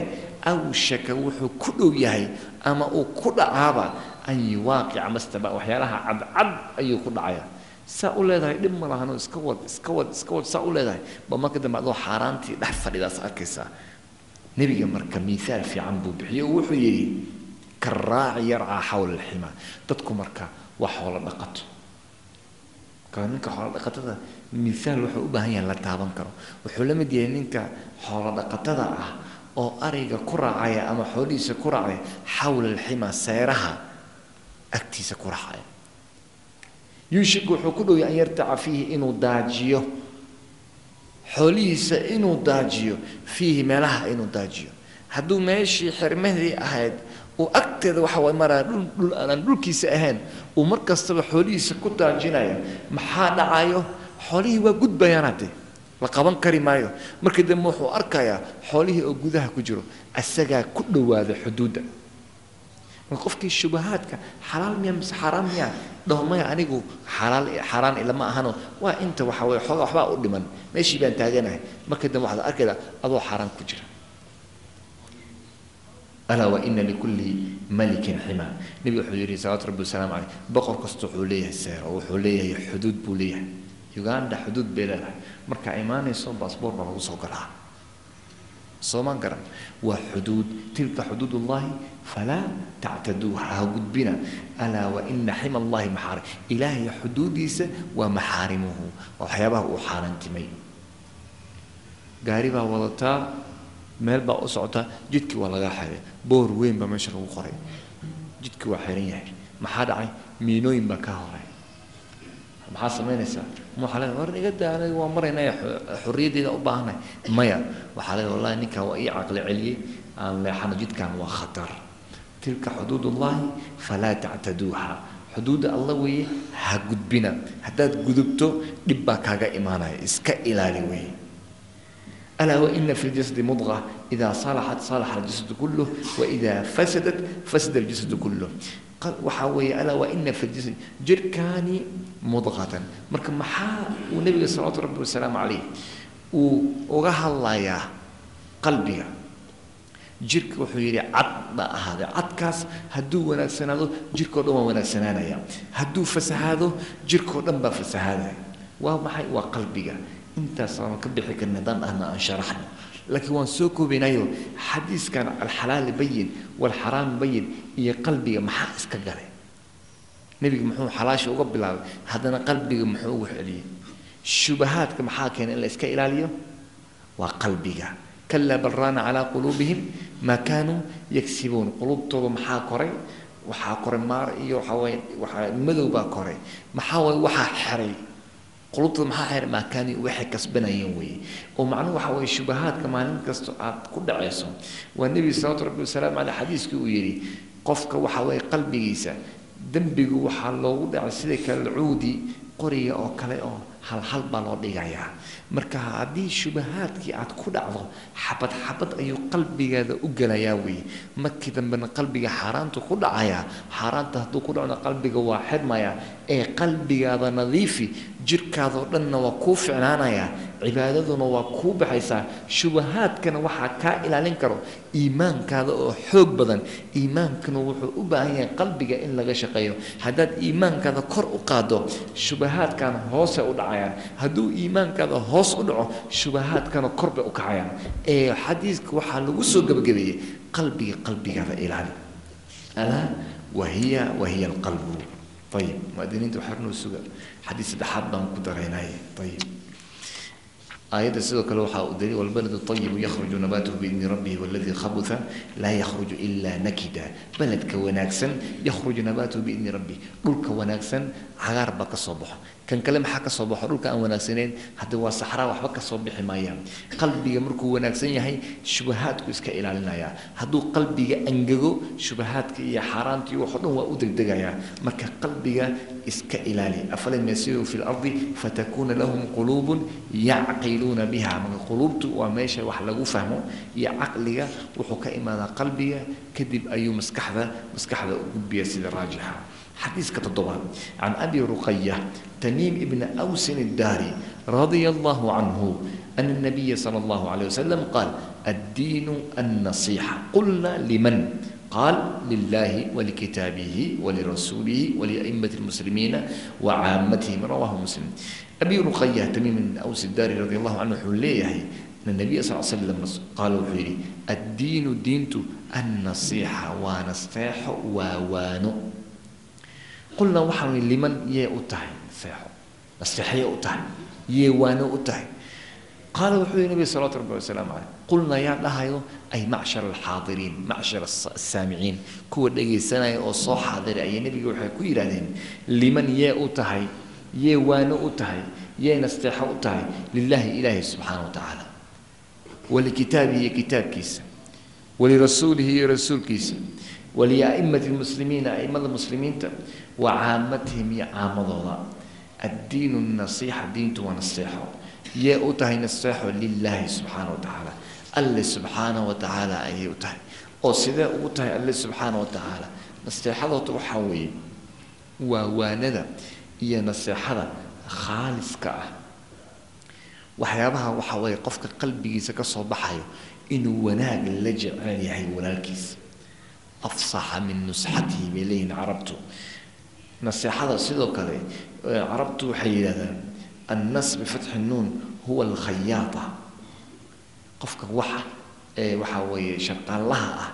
aw shaka wuxuu ku dhow yahay ama uu ku dhacaaba an yuwaaqica mastaba waxyaalaha cadcad ayuu ku dhacaya saa u leedahay dhib ma lahanoo iska wad iska wad iska wad saa u leedahay. Ba marka dambe xaaraantii dhex fadhidaas arkaysaa. Nebiga marka miisaal fiican buu bixiyo wuxuu yidhi karaaci yarcaa xawla alxima dadku marka waa xoolo dhaqato. Marka ninka xoolo dhaqatada misaal wuxuu u baahan yahay la taaban karo. Wuxuu la mid yahay ninka xoolo dhaqatada ah oo ariga ku raacaya ama xoolihiisa ku raacaya xawla alxima seeraha agtiisa ku raacaya yuushiku wuxuu ku dhowya an yartaca fiihi inuu daajiyo. Xoolihiisa inuu daajiyo fiihi meelaha inuu daajiyo. Hadduu meeshii xirmadii ahayd uu agteeda waxa maraa dhul aanan dhulkiisa ahayn uu mar kastaba xoolihiisa ku daajinayo maxaa dhacayo xoolihii waa gudbayaan hadde la qaban kari maayo. Markii dambe wuxuu arkayaa xoolihii oo gudaha ku jiro asagaa ku dhowaada xuduudda qofkii shubahaadka xalaal miya mise xaaraan miya dhaho anigu xalaal xaaraan ilama ahano. Waa inta waxa weye xoogaa waxbaa u dhiman. Meeshii baan taaganahay. Markii dambe waxaad arkaydaa adoo xaaraan ku jira. Alaa waina likulli malikin xima. Nebiga wuxuu yidhi salawaatu rabbi wasalaamu caleyh boqor kasta wuxuu leeyahay seero wuxuu leeyahay xuduud buu leeyahay. Uganda xuduud bay leedahay. Markaa imaanayso baasboor baa lagu soo galaa soomaan garan. Waa xuduud. Tilka xuduud ullahi falaa tactaduuha ha gudbina alaa waina xima allahi maxaarim ilaahay xuduudiisa waa maxaarimuhu waa waxyaabaha uu xaaraantimay gaari baa wadataa meel baa u socota jidkii waa lagaa xiray boor weyn baa meesha lagu qoray jidkii waa xiran yahay maxaa dhacay miinooyin baa ka horay maxaa samaynaysaa leedahay war iga daa aniga waa maraynaya xorriyaddeeda u baahanay maya waxaa tilka xuduud ullahi falaa tactaduuha. Xuduudda alla weeye ha gudbina. Haddaad gudubto dhib baa kaaga imaanaya. Iska ilaali weeye. Alaa waina fi ljasadi mudqa idaa salaxat salaxa aljasadu kulluh. Waidaa fasadat fasada aljasadu kulluh. Waxaa weeye alaa waina fi ljasadi jirkaani mudqatan marka maxaa uu nabiga salawaatu rabbi wasalaamu calayh uu uga hadlayaa qalbiga? Jirka wuxuu yidhi cad baa ahaaday cadkaas hadduu wanaagsanaado jirkao dhan waa wanaagsanaanaya hadduu fasahaado jirkao dhan baa fasahaadaya. Waa maxay? Waa qalbiga. Intaas ka bixi karna haddaan ahna aan sharaxno. Laakiin waan soo koobinayo xadiiskan alxalaal bayin walxaraam bayin iyo qalbiga maxaa iska galay? Nebiga muxuu xalaasha uga bilaabay haddana qalbiga muxuu ugu celiyey shubahaadka maxaa keenay in la iska ilaaliyo? Waa qalbiga kalaa bal raana calaa quluubihim maa kaanuu yagsibuun quluubtooda maxaa koray waxaa koray maar iyo waxaa madow baa koray maxaa waye waxaa xeray qulubtooda maxaa xeray maa kaanii waxay kasbanayeen weeye oo macnuhu waxaa waye shubahaadka maalin kasta aad ku dhacayso waa nebiga salawaatu rabbi wasalaamu caleyh xadiiskii uu yidhi qofka waxaa waye qalbigiisa dembigu waxaa loogu dhacay sida kalcuudi qoriga oo kale oo halhal baa loo dhigayaa marka haddii shubahaadkii aad ku dhacdo xabad xabad ayuu qalbigaada u gelayaa weeye markii dambena qalbiga xaaraantu ku dhacayaa xaaraanta hadduu ku dhacdo qalbiga waa xidmayaa ee qalbigaada nadiifi jirkaadoo dhanna waa kuu ficnaanayaa cibaadaduna waa kuu baxaysaa shubahaadkana waxaa kaa ilaalin karo. Iimaankaada oo xoog badan iimaankana wuxuu u baahan yahay qalbiga in laga shaqeeyo. Haddaad iimaankaada kor u qaado shubahaadkana hoose u dhacayaan. Hadduu iimaankaada hoos u dhaco shubahaadkana kor bay u kacayaan. Ee xadiiska waxaa lagu soo gebagabeeyey qalbiga qalbigaada ilaali. Alaa wahiya wahiya alqalbu. Ayib muadiniinta waxaa suga. Xadiis saddexaad baan ku daraynay ayib aayadda sidoo kale waxaa u daliil walbaladu ayibu yakhruju nabaatuhu biidni rabbihi waladii khabutha laa yakhruju ilaa nakida. Beledka wanaagsan yakhruju nabaatuhu biidni rabbi. Dhulka wanaagsan cagaar baa ka soo baxo kan kale maxaa ka soo baxo? Dhulka aan wanaagsanayn haddii waa saxraa waxba ka soo bixi maayaan. Qalbiga markuu wanaagsan yahay shubahaadku iska ilaalinayaa hadduu qalbiga angego shubahaadka iyo xaaraanta iyo waxoo dhan waa u degdegayaa marka qalbiga iska ilaali. Afalam yasiruu fi lardi fatakuuna lahum quluubun yacqiluuna biha. Marka quluubtu waa meesha wax lagu fahmo iyo caqliga wuxuu ka imaadaa qalbiga. Kadib ayuu maskaxda maskaxda u gudbiya sida raajixa حديث كتضبان عن أبي رقية تميم ابن أوس الداري رضي الله عنه أن النبي صلى الله عليه وسلم قال الدين النصيحة قلنا لمن قال لله ولكتابه ولرسوله ولأئمة المسلمين وعامتهم رواه مسلم أبي رقية تميم بن أوس الداري رضي الله عنه حليه أن النبي صلى الله عليه وسلم قال وحيري الدين دينت النصيحة ونصيح ووانو qulnaa waxaanu liman yee u tahay seexo? Nasteexyee u tahay? Yee waano u tahay? Qaala wuxuu yihi nabiga salawatu rabbi wasalaamu caleyh qulnaa yaa dhahayo ay macshar alxaadiriin macshar asaamiciin kuwa dhegaysanaya oo soo xaadiray. Ayay nebiga waxay ku yidhahdeen liman yee u tahay? Yee waano u tahay? Yee nasteexo u tahay? Lilaahi ilaahi subxaana wa walikitaabihi iyo kitaabkiisa walirasuulihi iyo rasuulkiisa wliaimati muslimiina aimada muslimiinta wa caamatihim iyo caamadooda addiinu nasiixa diintu waa naseexo yee u tahay naseexo lilaahi subxaana wa tacaala alle subxaana wa tacaala ayay u tahay oo sidee ugu tahay alle subxaana wa tacaala naseexadoota waxaa weeye waa waanada iyo naseexada khaaliska ah waxyaabaha waxaa weeye qofka qalbigiisa ka soo baxayo inuu la jecel afsaxa min nusxatihi bay leeyihiin carabtu naseexada sidoo kale carabtu waxay yidhahdaan annas bifatxi nuun huwa alkhayaata qofka waxa ee waxaa weeye shaqaalaha ah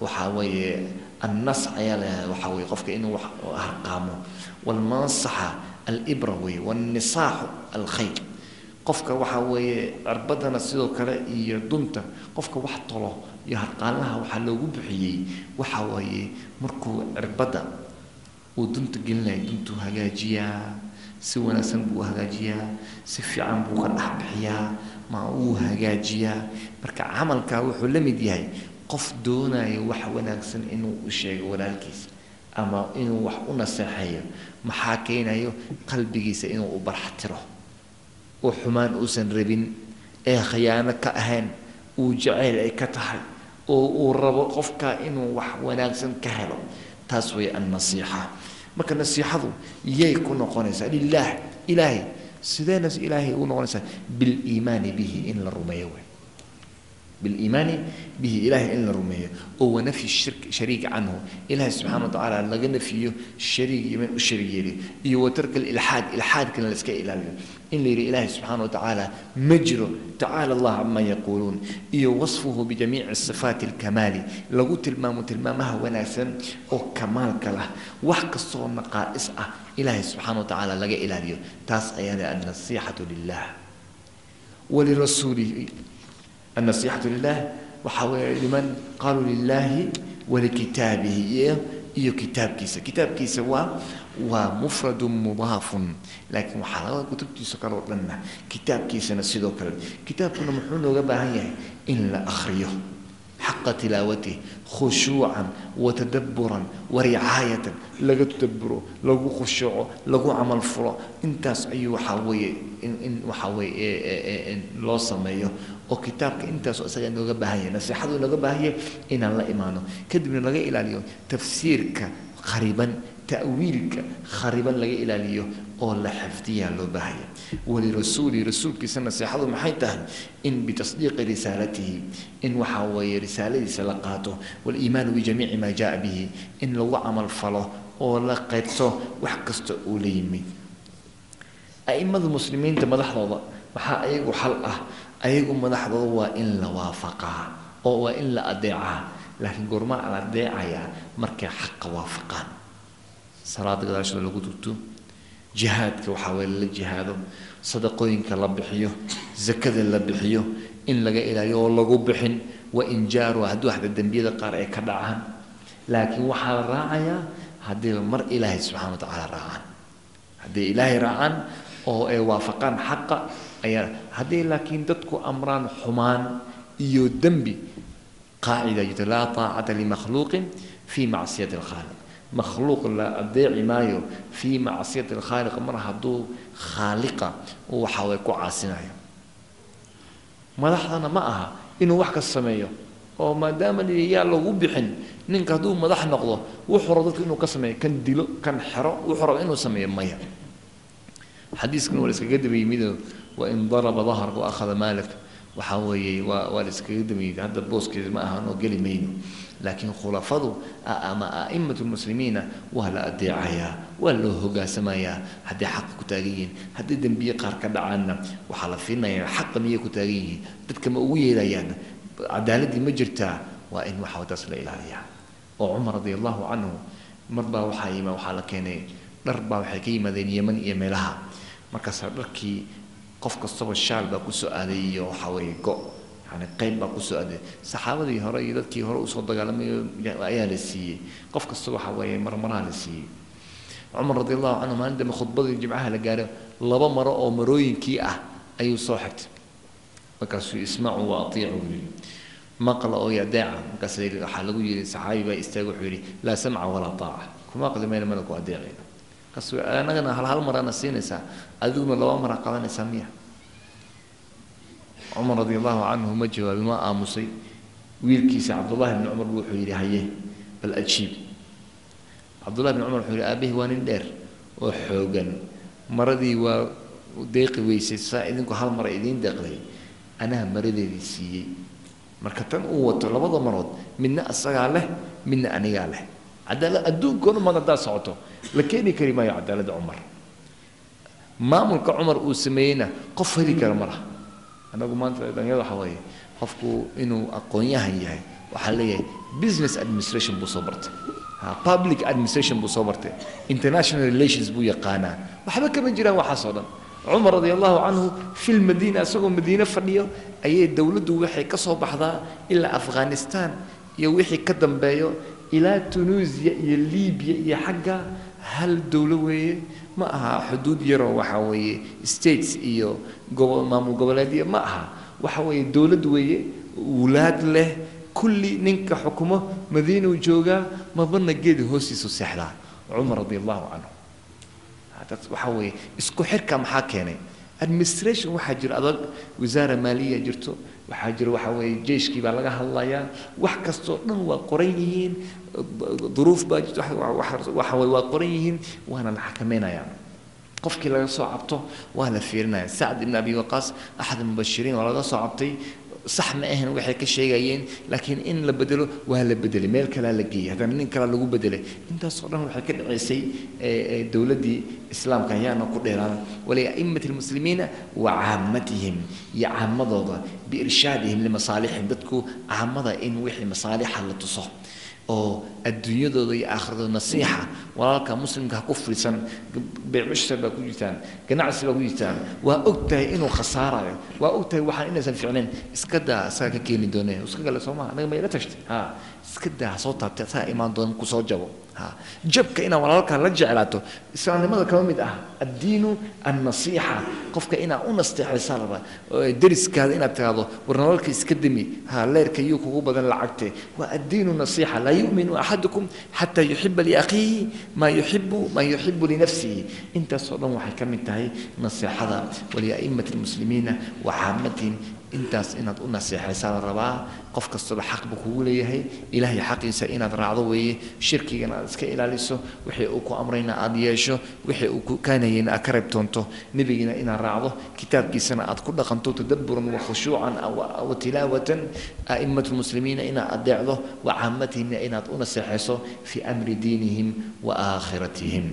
waxaa weeye annas ayaa leeyahay waxaa weeye qofka inuu harqaamo walmansaxa alibra weeye walnisaaxu alkhayr qofka waxaa weeye cirbadana sidoo kale iyo dunta qofka wax tolo iyo harqaalaha waxaa loogu bixiyey waxa waaye markuu cirbadda uu dunta gelinayo duntuu hagaajiyaa si wanaagsan buu hagaajiyaa si fiican buu ka dhex bixiyaa ma uu hagaajiyaa. Marka camalkaa wuxuu la mid yahay qof doonayo wax wanaagsan inuu u sheego walaalkiisa ama inuu wax u naseexeeyo maxaa keenayo qalbigiisa inuu u barxtiro oo xumaan uusan rabin ee khiyaano ka ahayn uu jacayl ay ka tahay oo uu rabo qofka inuu wax wanaagsan ka helo. Taas way annasiixa marka nasiixadu yay ku noqonaysaa lilah ilaahay sideenas ilaahay u noqonaysaa? Biliimaani bihi in la rumeeyo w biliimaani bihi ilaahay in la rumeeyo. Oo wanafyi shariik canhu. Ilaahay subxaana wa tacaala laga nafiyo shariig iman u shariig yeeliyo iyo watarka ilxaad ilxaadkana la iska ilaaliyo in la yidhi ilaahay subxaana wa tacaala ma jiro. Tacaala allah camaa yaquuluun. Iyo wasfuhu bijamiici sifaati alkamaali. Lagu tilmaamo tilmaamaha wanaagsan oo kamaalka lah. Wax kastoo naqaa'is ah ilaahay subxaana wa tacaala laga ilaaliyo. Taas ayaana annasiixatu lilah walirasuulihi annasiixatu lilah waxaa weeye liman qaaluu lilaahi walikitaabihi iyo iyo kitaabkiisa. Kitaabkiisa waa waa mufradu mudaafun laakiin waxaa laga kutubtiisa kaleo dhanna. Kitaabkiisana sidoo kale kitaabkuna muxuu nooga baahan yahay? In la akhriyo. Xaqa tilaawatih khushuucan watadaburan waricaayatan laga tadaburo lagu khushuuco lagu camal fulo. Intaas ayuu waxaa weeye in waxaa weeye loo sameeyo oo kitaabka intaas isaga inooga baahan yahay nasiixadu inooga inaan la imaano. Kadibna laga ilaaliyo tafsiirka khariban ta'wiilka khariban laga ilaaliyo oo la xifdiyaa loo baahaya. Walirasuuli rasuulkiisa nasiixadu maxay tahay? In bitasdiiqi risaalatihi in waxaa weeye risaaladiisa la qaato. Waaliimaanu bijamiici maa jaa bihi in lagu camal falo oo la qaybto wax kasta uu la yimid a'immada muslimiinta madaxdooda waxaa ayagu xal ah ayagu madaxdooda waa in la waafaqaa oo waa in la adeecaa laakiin goormaa la adeecayaa markay xaqa waafaqaan. Salaada gadaashooda lagu tugto jihaadka waxaa weye lala jihaado sadaqooyinka la bixiyo zakada la bixiyo in laga ilaaliyo oo lagu bixin wa injaaru hadduu waxda dembiyada qaar ay ka dhacaan laakiin waxaa la raacayaa haddiiba mar ilaahay subxana wa tacaala raacaan. Hadday ilaahay raacaan oo ay waafaqaan xaqa ayaa hadday laakiin dadku amraan xumaan iyo dembi qaacida jirto laa taacata limakhluuqin fii macsiyati alkhaaliq. Makhluuq la adeeci maayo fii macsiyati alkhaaliq mar hadduu khaaliqa uu waxa way ku caasinayo. Madaxdana ma aha inuu wax ka sameeyo oo maadaama yaa lagu bixin ninka hadduu madax noqdo wuxuu rabo dadka inuu ka sameeyo kan dilo kan xero wuxuu rabo inuu sameeyo maya. Xadiiskan waa la iskaga daba yimidoo wain daraba dahrka waakhada maalak. Waxaa weeye waa waa la iskaga yimid hadda booskeeda ma ahan oo geli mayno laakiin khulafadu ama a'imatu lmuslimiina waa la adeecayaa waa loo hogaasamayaa. Hadday xaqa ku taagan yihiin haddii dembiye qaar ka dhacaanna waxaa la fiirinayaa xaqa miyay ku taagan yihiin. Dadka ma ugu yeedayaan cadaaladii ma jirtaa waa in waxa taas la ilaaliyaa. Oo cumar radi allahu canhu mar baa waxaa yima waxaa la keenay dhar baa waxay ka yimaadeen yeman iyo meelaha. Markaasaa dharkii qof kastaba shaal baa ku soo aaday iyo waxaa weeye go' yani qayb baa ku soo aaday saxaabadii hore iyo dadkii hore u soo dagaalamay ayaa la siiyey. Qof kasta waxaa weeye marmaraha la siiyey. Cumar radi allahu canhu maalin dambe khudbadii jimcaha la gaaro laba maro oo marooyinkii ah ayuu soo xigtay. Markaasuu ismacuu wa atiicu yidhi. Maqla oo yadeeca markaas waxaa lagu yidhi saxaabi baa istaagay wuxuu yidhi laa samca walaa taaca. Kuma aqli mayna mana adeecayna annagana hal hal marana siinaysaa adiguna laba mara qadanaysaa miya. Cumar radi allahu canhu ma jawaabin waa aamusay. Wiilkiisa cabdullahi bni cumar wuxuu yidhi haye bal ajiib. Cabdullahi bni cumar wuxuu yidhi aabbahi waa nin dheer oo xoogan. Maradii waa deeqi weysay saa idinku hal mara idiin deeqday. Anaa maradeedii siiyey. Marka tan uu wato labada marood midna asagaa leh midna anigaa leh cadaalad adduunka o dhan socoto la keeni kari maayo cadaaladda cumar. Maamulka cumar uu sameeyeyna qof heli kara ma laha. Maanta dhalinyada waxaa weeye qofku inuu aqoon-yahan yahay waxaa leeyahay business administration buu soo bartay. Public administration buu soo bartay. International relations buu yaqaanaa. Waxba kama jiraan waxaasoo dhan. Cumar radi allahu canhu fi lmadiina isagoo madiine fadhiyo ayay dowladdu waxay ka soo baxdaa ilaa afghanistan iyo wixii ka dambeeyo ilaa tunuusiya iyo libiya iyo xagga hal dowlo weeye. Ma aha xuduud yaroo waxaa weeye states iyo maamul goboleedyo ma aha. Waxa weeye dowlad weeye wulaad leh kulli ninka xukumo madiinuu joogaa mabana geedi hoostiisu seexdaa. Cumar radi allahu canhu waxaa weeye isku xirka maxaa keenay? Administration waxaa jira adag wasaara maaliya jirto waxaa jira waxaa weeye jeyshkii baa laga hadlayaa. Wax kastoo dhan waa qoran yihiin. Duruuf baa waxa weye waa qoran yihiin. Waana la xakamaynayaa qofkii laga soo cabto waa la fiirinaya sacd ibn abi waqaas axad mubashiriin waa laga soo cabtay sax ma ahan waxay ka sheegayeen laakiin in la bedelo waa la bedelay meel kalaa la geeyey haddana nin kalaa lagu bedelay. Intaasoo dhan waxay ka dhaceysay dowladdii islaamka ayaana ku dheeraadan walia'immati lmuslimiina wa caamatihim iyo caamadooda biirshaadihim limasaalixihim dadku caamada in wixii masaalixa la tuso oo adduunyadooda iyo aakhiradooda nasiixa. Walaalka muslimka ha ku fidsan beecmushtar baa ku jirtaan ganacsi baa ku jirtaan. Waa og tahay inuu khasaarayo. Waa og tahay waxaan inaysan ficnayn iska daa isaga ka keeni dooneen iska gale soo maha anaga mayla tashtay ha iska daa ha soo taabtay saa imaan doona ku soo jabo jabka inaad walaalkaa la jeclaato islaamnimada kama mid ah. Addiinu annasiixa. Qofka inaad u nasteexaysaa raba deriskaada inaad tiraahdo war nololka iska demi ha leerka yuu kugu badan lacagte waa addiinu nasiixa. Laa yu'minu axadukum xataa yuxiba liakhiihi maa yuxibu maa yuxibu linafsihi intaasoo dhan waxay ka mid tahay naseexada walia'immati lmuslimiina wa caamatihim intaas inaad u naseexaysaa la rabaa qof kastaba xaq buu kugu leeyahay. Ilaahay xaqiisa inaad raacdo weeye. Shirkigana aad iska ilaaliso. Wixii uu ku amrayna aad yeesho. Wixii uu ku kaanayeyna aad ka reebtoonto nebigiina inaad raacdo kitaabkiisana aad ku dhaqanto tadabburan wa khushuucan wa tilaawatan. A'immat lmuslimiina inaad adeecdo wa caamatihimna inaad u naseexayso fii amri diinihim wa aakhiratihim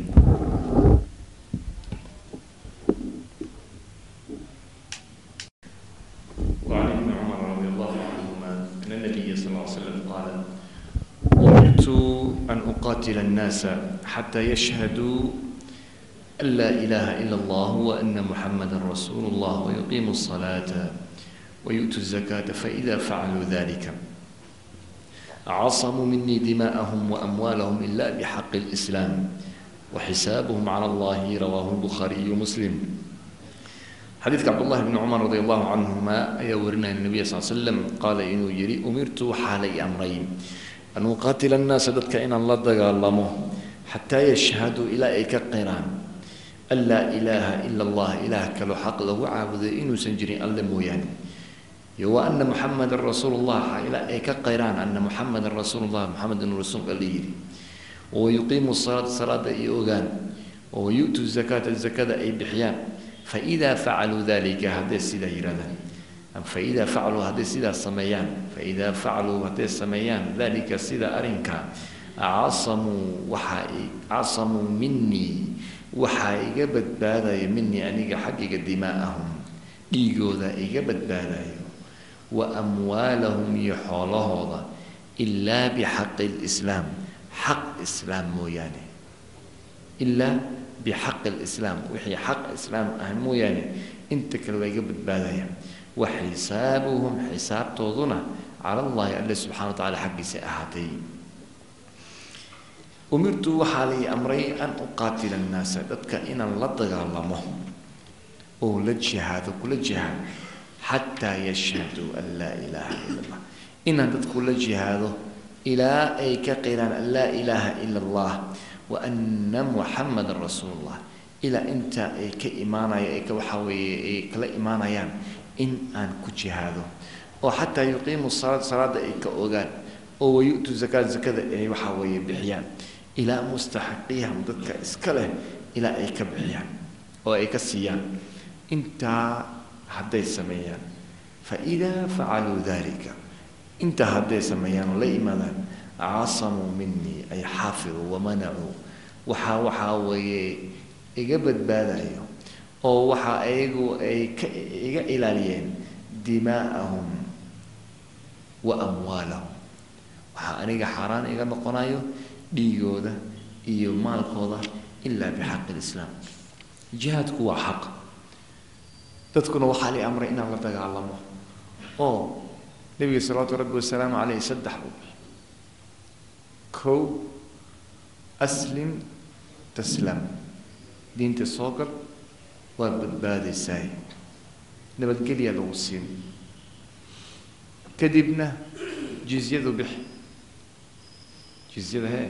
أن أقاتل الناس حتى يشهدوا أن لا إله إلا الله وأن محمدا رسول الله ويقيموا الصلاة ويؤتوا الزكاة فإذا فعلوا ذلك عصموا مني دماءهم وأموالهم إلا بحق الإسلام وحسابهم على الله رواه البخاري ومسلم xadiidka cabdullahi bni cumar radi allahu canhuma ayaa warinaya nabiya sal slam qaala inuu yidhi umirtu waxaa la i amray an uqaatila annaasa dadka inaan la dagaalamo xataa yashhaduu ilaa ay ka qiraan an laa ilaaha ila allah ilaah kaloo xaq lagu caabuday inuusan jirin alle mooyaane iyo wa ana muxamadan rasuulullah ilaa ay ka qiraan ana muxamadan rasuulullah muxamed inuu rasuulka alla yidhi wayuqiimu salaata salaada ay ogaan wayu'tu zakaata zakada ay bixiyaan faida facluu hadday sidaa sameeyaan faidaa facaluu hadday sameeyaan dalika sida arinka casamuu waxa casamuu minii waxaa iga badbaadayo minii aniga xaggiga dimaa'ahum dhiigooda iga badbaadayo wa amwaalahum iyo xoolahooda ilaa bixaqi lislaam xaq islaam mooyaane. Ilaa bixaqi lislaam wixii xaq islaam ah mooyaane inta kale waa iga badbaadaya wa xisaabuhum xisaabtooduna cala allahi alle subxana wa tacala xaggiisa ahaatay. Umirtu waxaa lai amray an uqaatila annaasa dadka inaan la dagaalamo oo la jihaado kula jihaado xataa yashhaduu an laa ilaaha ila allah inaan dadkula jihaado ilaa ay ka qiraan an laa ilaaha ila allah wa ana muxamadan rasuul allah ilaa intaa ay ka kala imaanayaan in aan ku jihaado oo xataa yuqiimu salaad salaada ay ka ogaan oo wayutu zakaa zakada inay waxaa weeye bixiyaan. Ilaa mustaxaqiyahum dadka iska leh ilaa ay ka bixiyaan oo ay ka siiyaan. Intaa hadday sameeyaan faidaa facaluu dalika intaa hadday sameeyaan oo la imaadaan casamuu minii ay xaafiduu wamanacuu waxaa waxaa weeye iga badbaadayo oo waxa ayagu ay iga ilaaliyeen dimaa'ahum wa amwaalahum. Waxaa aniga xaaraan iga noqonayo dhiigooda iyo maalkooda ilaa bixaqi lislaam jihaadku waa xaq. Dadkuna waxaa li amray inaan la dagaalamo. Oo nebiga salawaatu rabbi wasalaamu caleyh saddex kow aslim taslam. Diinta soo gal waad badbaadaysaay nabadgelya lagu siin. Kadibna jizyadu bixi jizyada hee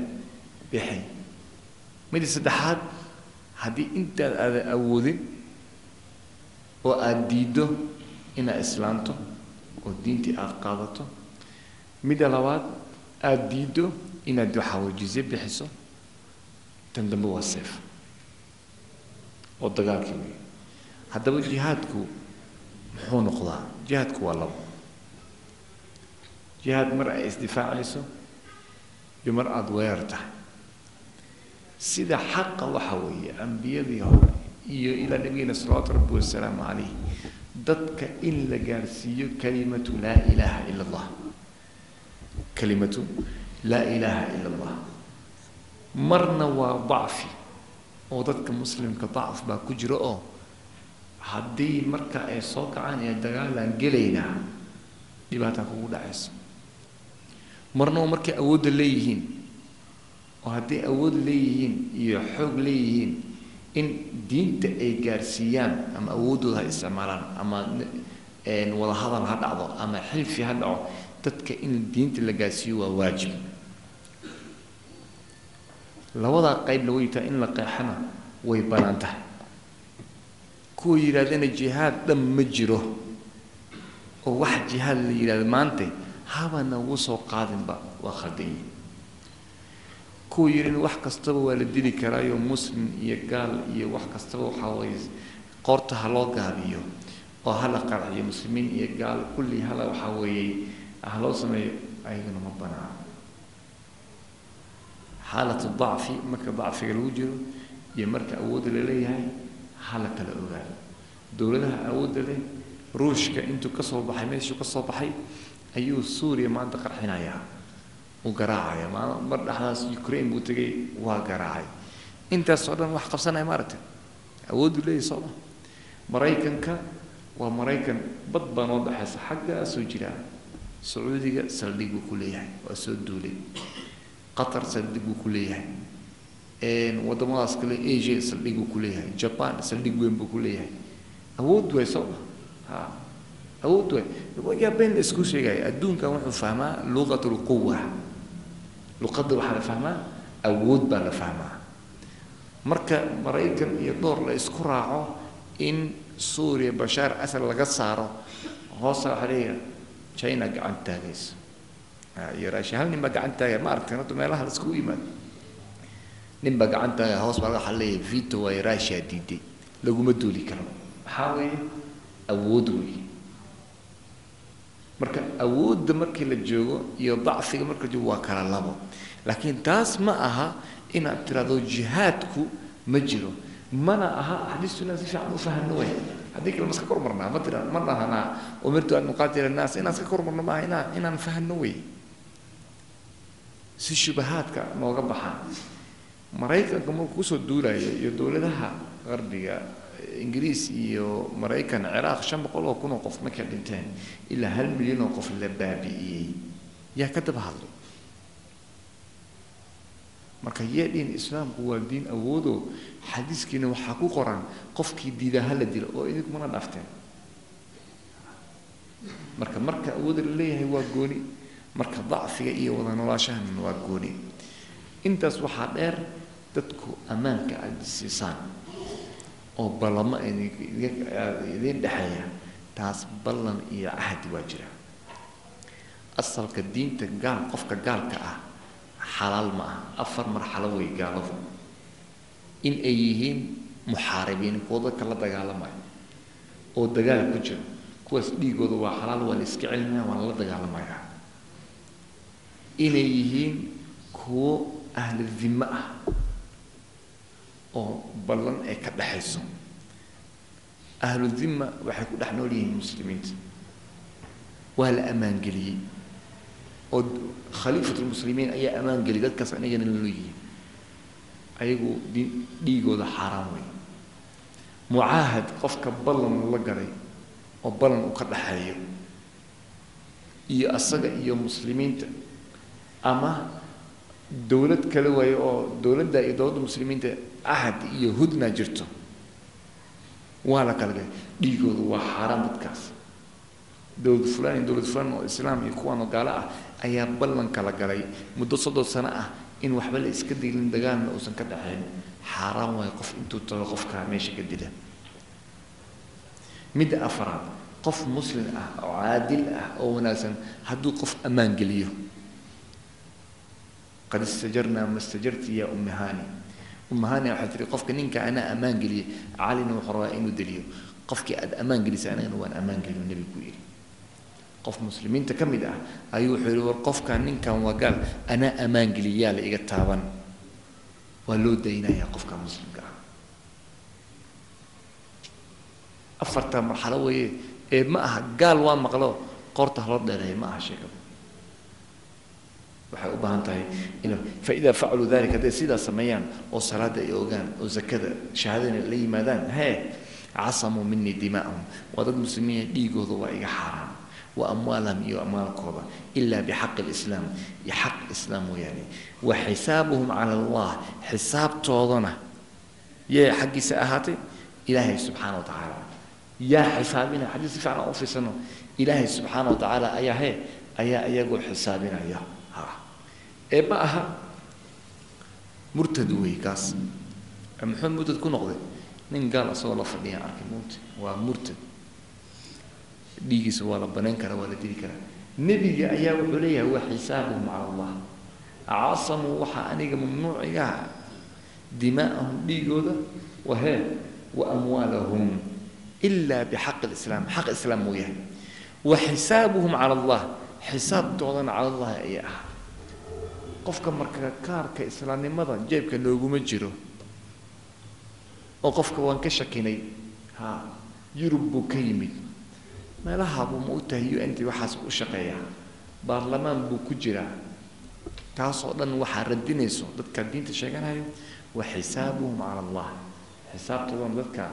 bixi. Midii saddexaad haddii intaad aada awoodin oo aada diiddo inaad islaanto oo diintii aada qaadato midda labaad aada diiddo inaad waxaa jizye bixiso tan dambe waa seef oo dagaalkii wey haddaba jihaadku muxuu noqdaa? Jihaadku waa labo. Jihaad mar ay isdifaacayso iyo mar aada weerar tahay. Sida xaqa waxa weeye ambiyadii hore iyo ilaa nabigeena salawaatu rabbi wasalaamu calayh dadka in la gaarsiiyo kalimatu laa ilaaha ila allah kalimatu laa ilaaha ila allah marna waa dacfi oo dadka muslimka dacf baa ku jira oo haddii marka ay soo kacaan ee dagaalaan gelaynaa dhibaataa kugu dhacaysa marnaba markay awoodda leeyihiin oo hadday awood leeyihiin iyo xoog leeyihiin in diinta ay gaarsiiyaan ama awooddooda ha isticmaalaan ama wada hadal ha dhacdo ama xilfi ha dhaco dadka in diinta la gaarsiiyo waa waajib labadaa qayb lagu yitaa in la qeexana way bannaan tahay. Kuwa yidhahdana jihaad dhan ma jiro oo wax jihaad la yidhahdo maanta haba nagu soo qaadinba waa khaldanyi kuwa yidhina wax kastaba waa la dili karaayo muslim iyo gaal iyo wax kastaba waxaa qoorta ha loo gaabiyo oo hala qarxiyo muslimiin iyo gaal kulli hala waxaa weeye ha loo sameeyo ayagana ma banaa xaalatu dacfi marka dacfiga lagu jiro iyo marka awoodda la leeyahay hala kala ogaado dowladaha awoodda leh ruushka intuu ka soo baxay meeshuu ka soo baxay ayuu suuriya maanta qarxinayaa. Uu garaacaya. Ma mar dhexdaas ukraine buu tegay waa garaacay. Intaasoo dhan wax qabsanaya maaragtay. Awooddu leeyahay soo ma. Maraykanka waa maraykan bad baa noo dhexaysa xaggaa soo jiraa sacuudiga saldhig buu ku leeyahay waa soo duulay qatar saldhig buu ku leeyahay. Waddamadaas kale asia saldhig buu ku leeyahay. Jaban saldhig weyn buu ku leeyahay. Awood way soo ha. Awood way la isku sheegaya adduunkan wuxuu fahmaa luqat lquwa luqadda waxaa la fahmaa awood baa la fahmaa. Marka maraykan iyo dhowr la isku raaco in suuriya bashaar asad laga saaro hoosta waxaa leeyahay china gacan taagayso iyo raashin hal nin baa gacan ma aragteen hadda meelaha la iskugu yimaado. Nin baa gacan hoos baa waxaa leeyahay vito waayo russia diiday laguma duuli karo. Maxaa weeye? Awood weeye. Marka awoodda markii la joogo iyo dacfiga marka joogo waa kala labo. Laakiin taas ma aha inaad tiraahdo jihaadku ma jiro. Mana aha xadiistu inaan si fiican u fahano way haddii kale ma iska kor marnaa ma tira ma dhahanaa umirtu an nuqaatila annaas inaan iska kor marno maaha inaan fahano wey si shubahaadka nooga baxaan. Maraykanka markuu ku soo duulaya iyo dowladaha qarbiga ingiriis iyo maraykan ciraaq shan boqol oo kun oo qof markay dhinteen ilaa hal milyan oo qof la baabi'iyey. Yaa ka daba hadlay marka yee dhihin islaamku waa diin awoodo xadiiskiina waxaa ku qoran qofkii diidaa hala dilo oo idinku mana dhaafteen marka marka awoodda la leeyahay waa gooni marka dacfiga iyo wada noolaashahana waa gooni. Intaas waxaa dheer dadku ammaanka aada siisaan oo ballamo idiin dhexeeya taas ballan iyo cahdi waa jira. Asalka diinta gaal qofka gaalka ah xalaal ma aha. Afar marxalo wey gaaladu. In ay yihiin muxaaribiin kuwa dadka la dagaalamayo oo dagaal ku jiro kuwaas dhiigooda waa xalaal waa la iska celinaya waa lala dagaalamaya inay yihiin kuwo ahlu dimo ah oo ballan ay ka dhexayso. Ahlu dima waxay ku dhex nool yihiin muslimiinta. Waa la ammaangeliyey oo khaliifatulmuslimiin ayaa ammaangeliyay dadkaas anigana loo yihiin. Ayagu dhiigooda xaaraan wey mucaahad qofka ballan la galay oo ballan uu ka dhexeeyo. Iyo asaga iyo muslimiinta ama dowlad kale waayo oo dowladda iyo dowladda muslimiinta ahad iyo hudna jirto waa la kala dhiigoodu waa xaaraan dadkaas. Dowlad fulaan iyo dowlad fulaan oo islaam iyo kuwaan oo gaalo ah ayaa ballan kala galay. Muddo soddon sano ah in waxba la iska dilin dagaalna uusan ka dhexayn xaaraan waayo qof intuu tago qofkaa meesha ka dila. Midda afaraad qof muslim ah oo caadil ah oo wanaagsan hadduu qof ammaan geliyo qad istajarnaa ma stajarti yaa ummahani ummahani waxay tihi qofka ninka anaa ammaan geliyay calina wuxuu rabaa inuu deliyo. Qofkii aad ammaan gelisay anagana waan ammaan geliyo nebigu yidhi. Qof muslimiinta ka mid ah ayuu wuxuu yihi war qofkan ninkan waa gaal anaa ammaan geliya yaa la iga taaban. Waa loo daynayaa qofka muslimka ah. Afarta marxalo weeye ee ma aha gaal waa maqlo qoorta haloo dheereeya ma aha sheekada waxay u baahan tahay faidaa facaluu dalika hadday sidaa sameeyaan oo salaada ay ogaan oo zakada shahaadana la yimaadaan hee casamuu minii dimaa'ahum waa dad muslimiina dhiigooda waa iga xaaraan wa amwaalahum iyo amwaalkooda ilaa bixaqi lislaam xaq islaam mooyaane wa xisaabuhum cala allah xisaabtoodana yee xaggiisa ahaatay ilaahay subxaana wa tacaala. Yaa xisaabinaya xadiis si fiican u fiirsano ilaahay subxaana wa tacaala ayaa hee ayaa iyagoo xisaabinaya ee ma aha. Murtad wey kaas. Muxuu murtad ku noqday? Nin gaal asagoo la fadhiya arkay mugta waa murtad. Dhiigiisa waa la banayn karaa waa la dili karaa. Nebiga ayaa wuxuu leeyahay waa xisaabuhum cala allah casamuu waxaa aniga mamnuucigaha dimaa'ahum dhiigooda wahee wa amwaalahum. Ilaa bixaqi lislaam xaq islaam mooyahay wa xisaabuhum cala allah xisaabtoodana cala allahi ayaa ah qofka marka kaarka islaamnimada jeebka looguma jiro. Oo qofka waan ka shakinay. Ha yurub buu ka yimid. Meelaha buu ma u tahay u n t waxaas u shaqeeyaa. Baarlamaan buu ku jiraa. Taasoo dhan waxaa radinayso dadka diinta sheeganayo wa xisaabuhum cala allah. Xisaabtoodana dadka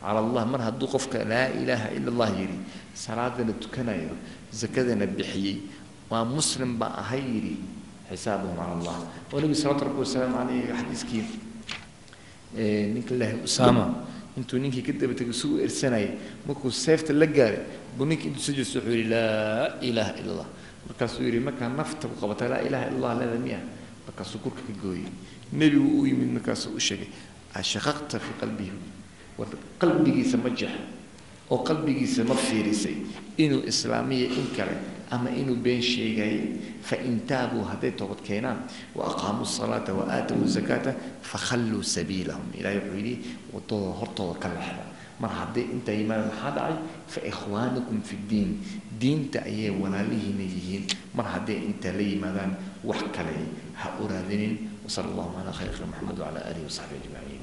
cala allah. Mar hadduu qofka laa ilaaha ila allah yidhi salaadana tukanayo zakadana bixiyey waa muslim baa ahay yidhi xisaabuhum cala allah. Oo nebi salawatu rabbi wasalaamu caleyh xadiiskii ninka ilaahay usaama intuu ninkii ka daba tegay si ersanayay markuu seefta la gaaray buu ninkii intuu soo wuxuu yidhi laa ilaaha ila allah markaasuu yidhi markaa nafta ku qabata laa ilaaha illa allah leeda miya markaasuu kurka ka gooyey. Nebigu u yimid markaasuu u sheegay ashaqaqta fii qalbihi. War qalbigiisa ma jex oo qalbigiisa ma fiirisay inuu islaamiya in kale ama inuu been sheegay fain taabuu hadday toobad keenaan wa aqaamuu salaata wa aatawu zakaata fakhalluu sabiilahum. Ilahay wuxuu yidhi waddada hortooda ka laxda mar hadday intaa yimaadaan maxaa dhacay? Fa ikhwaanukum fiddiin diinta ayay walaalihiina yihiin. Mar hadday intaa la yimaadaan wax kale ha uraadinin. Wasala allahuma calaa khayr khayr maxamed wacalaa aalihi wasaxbi ajmaciin.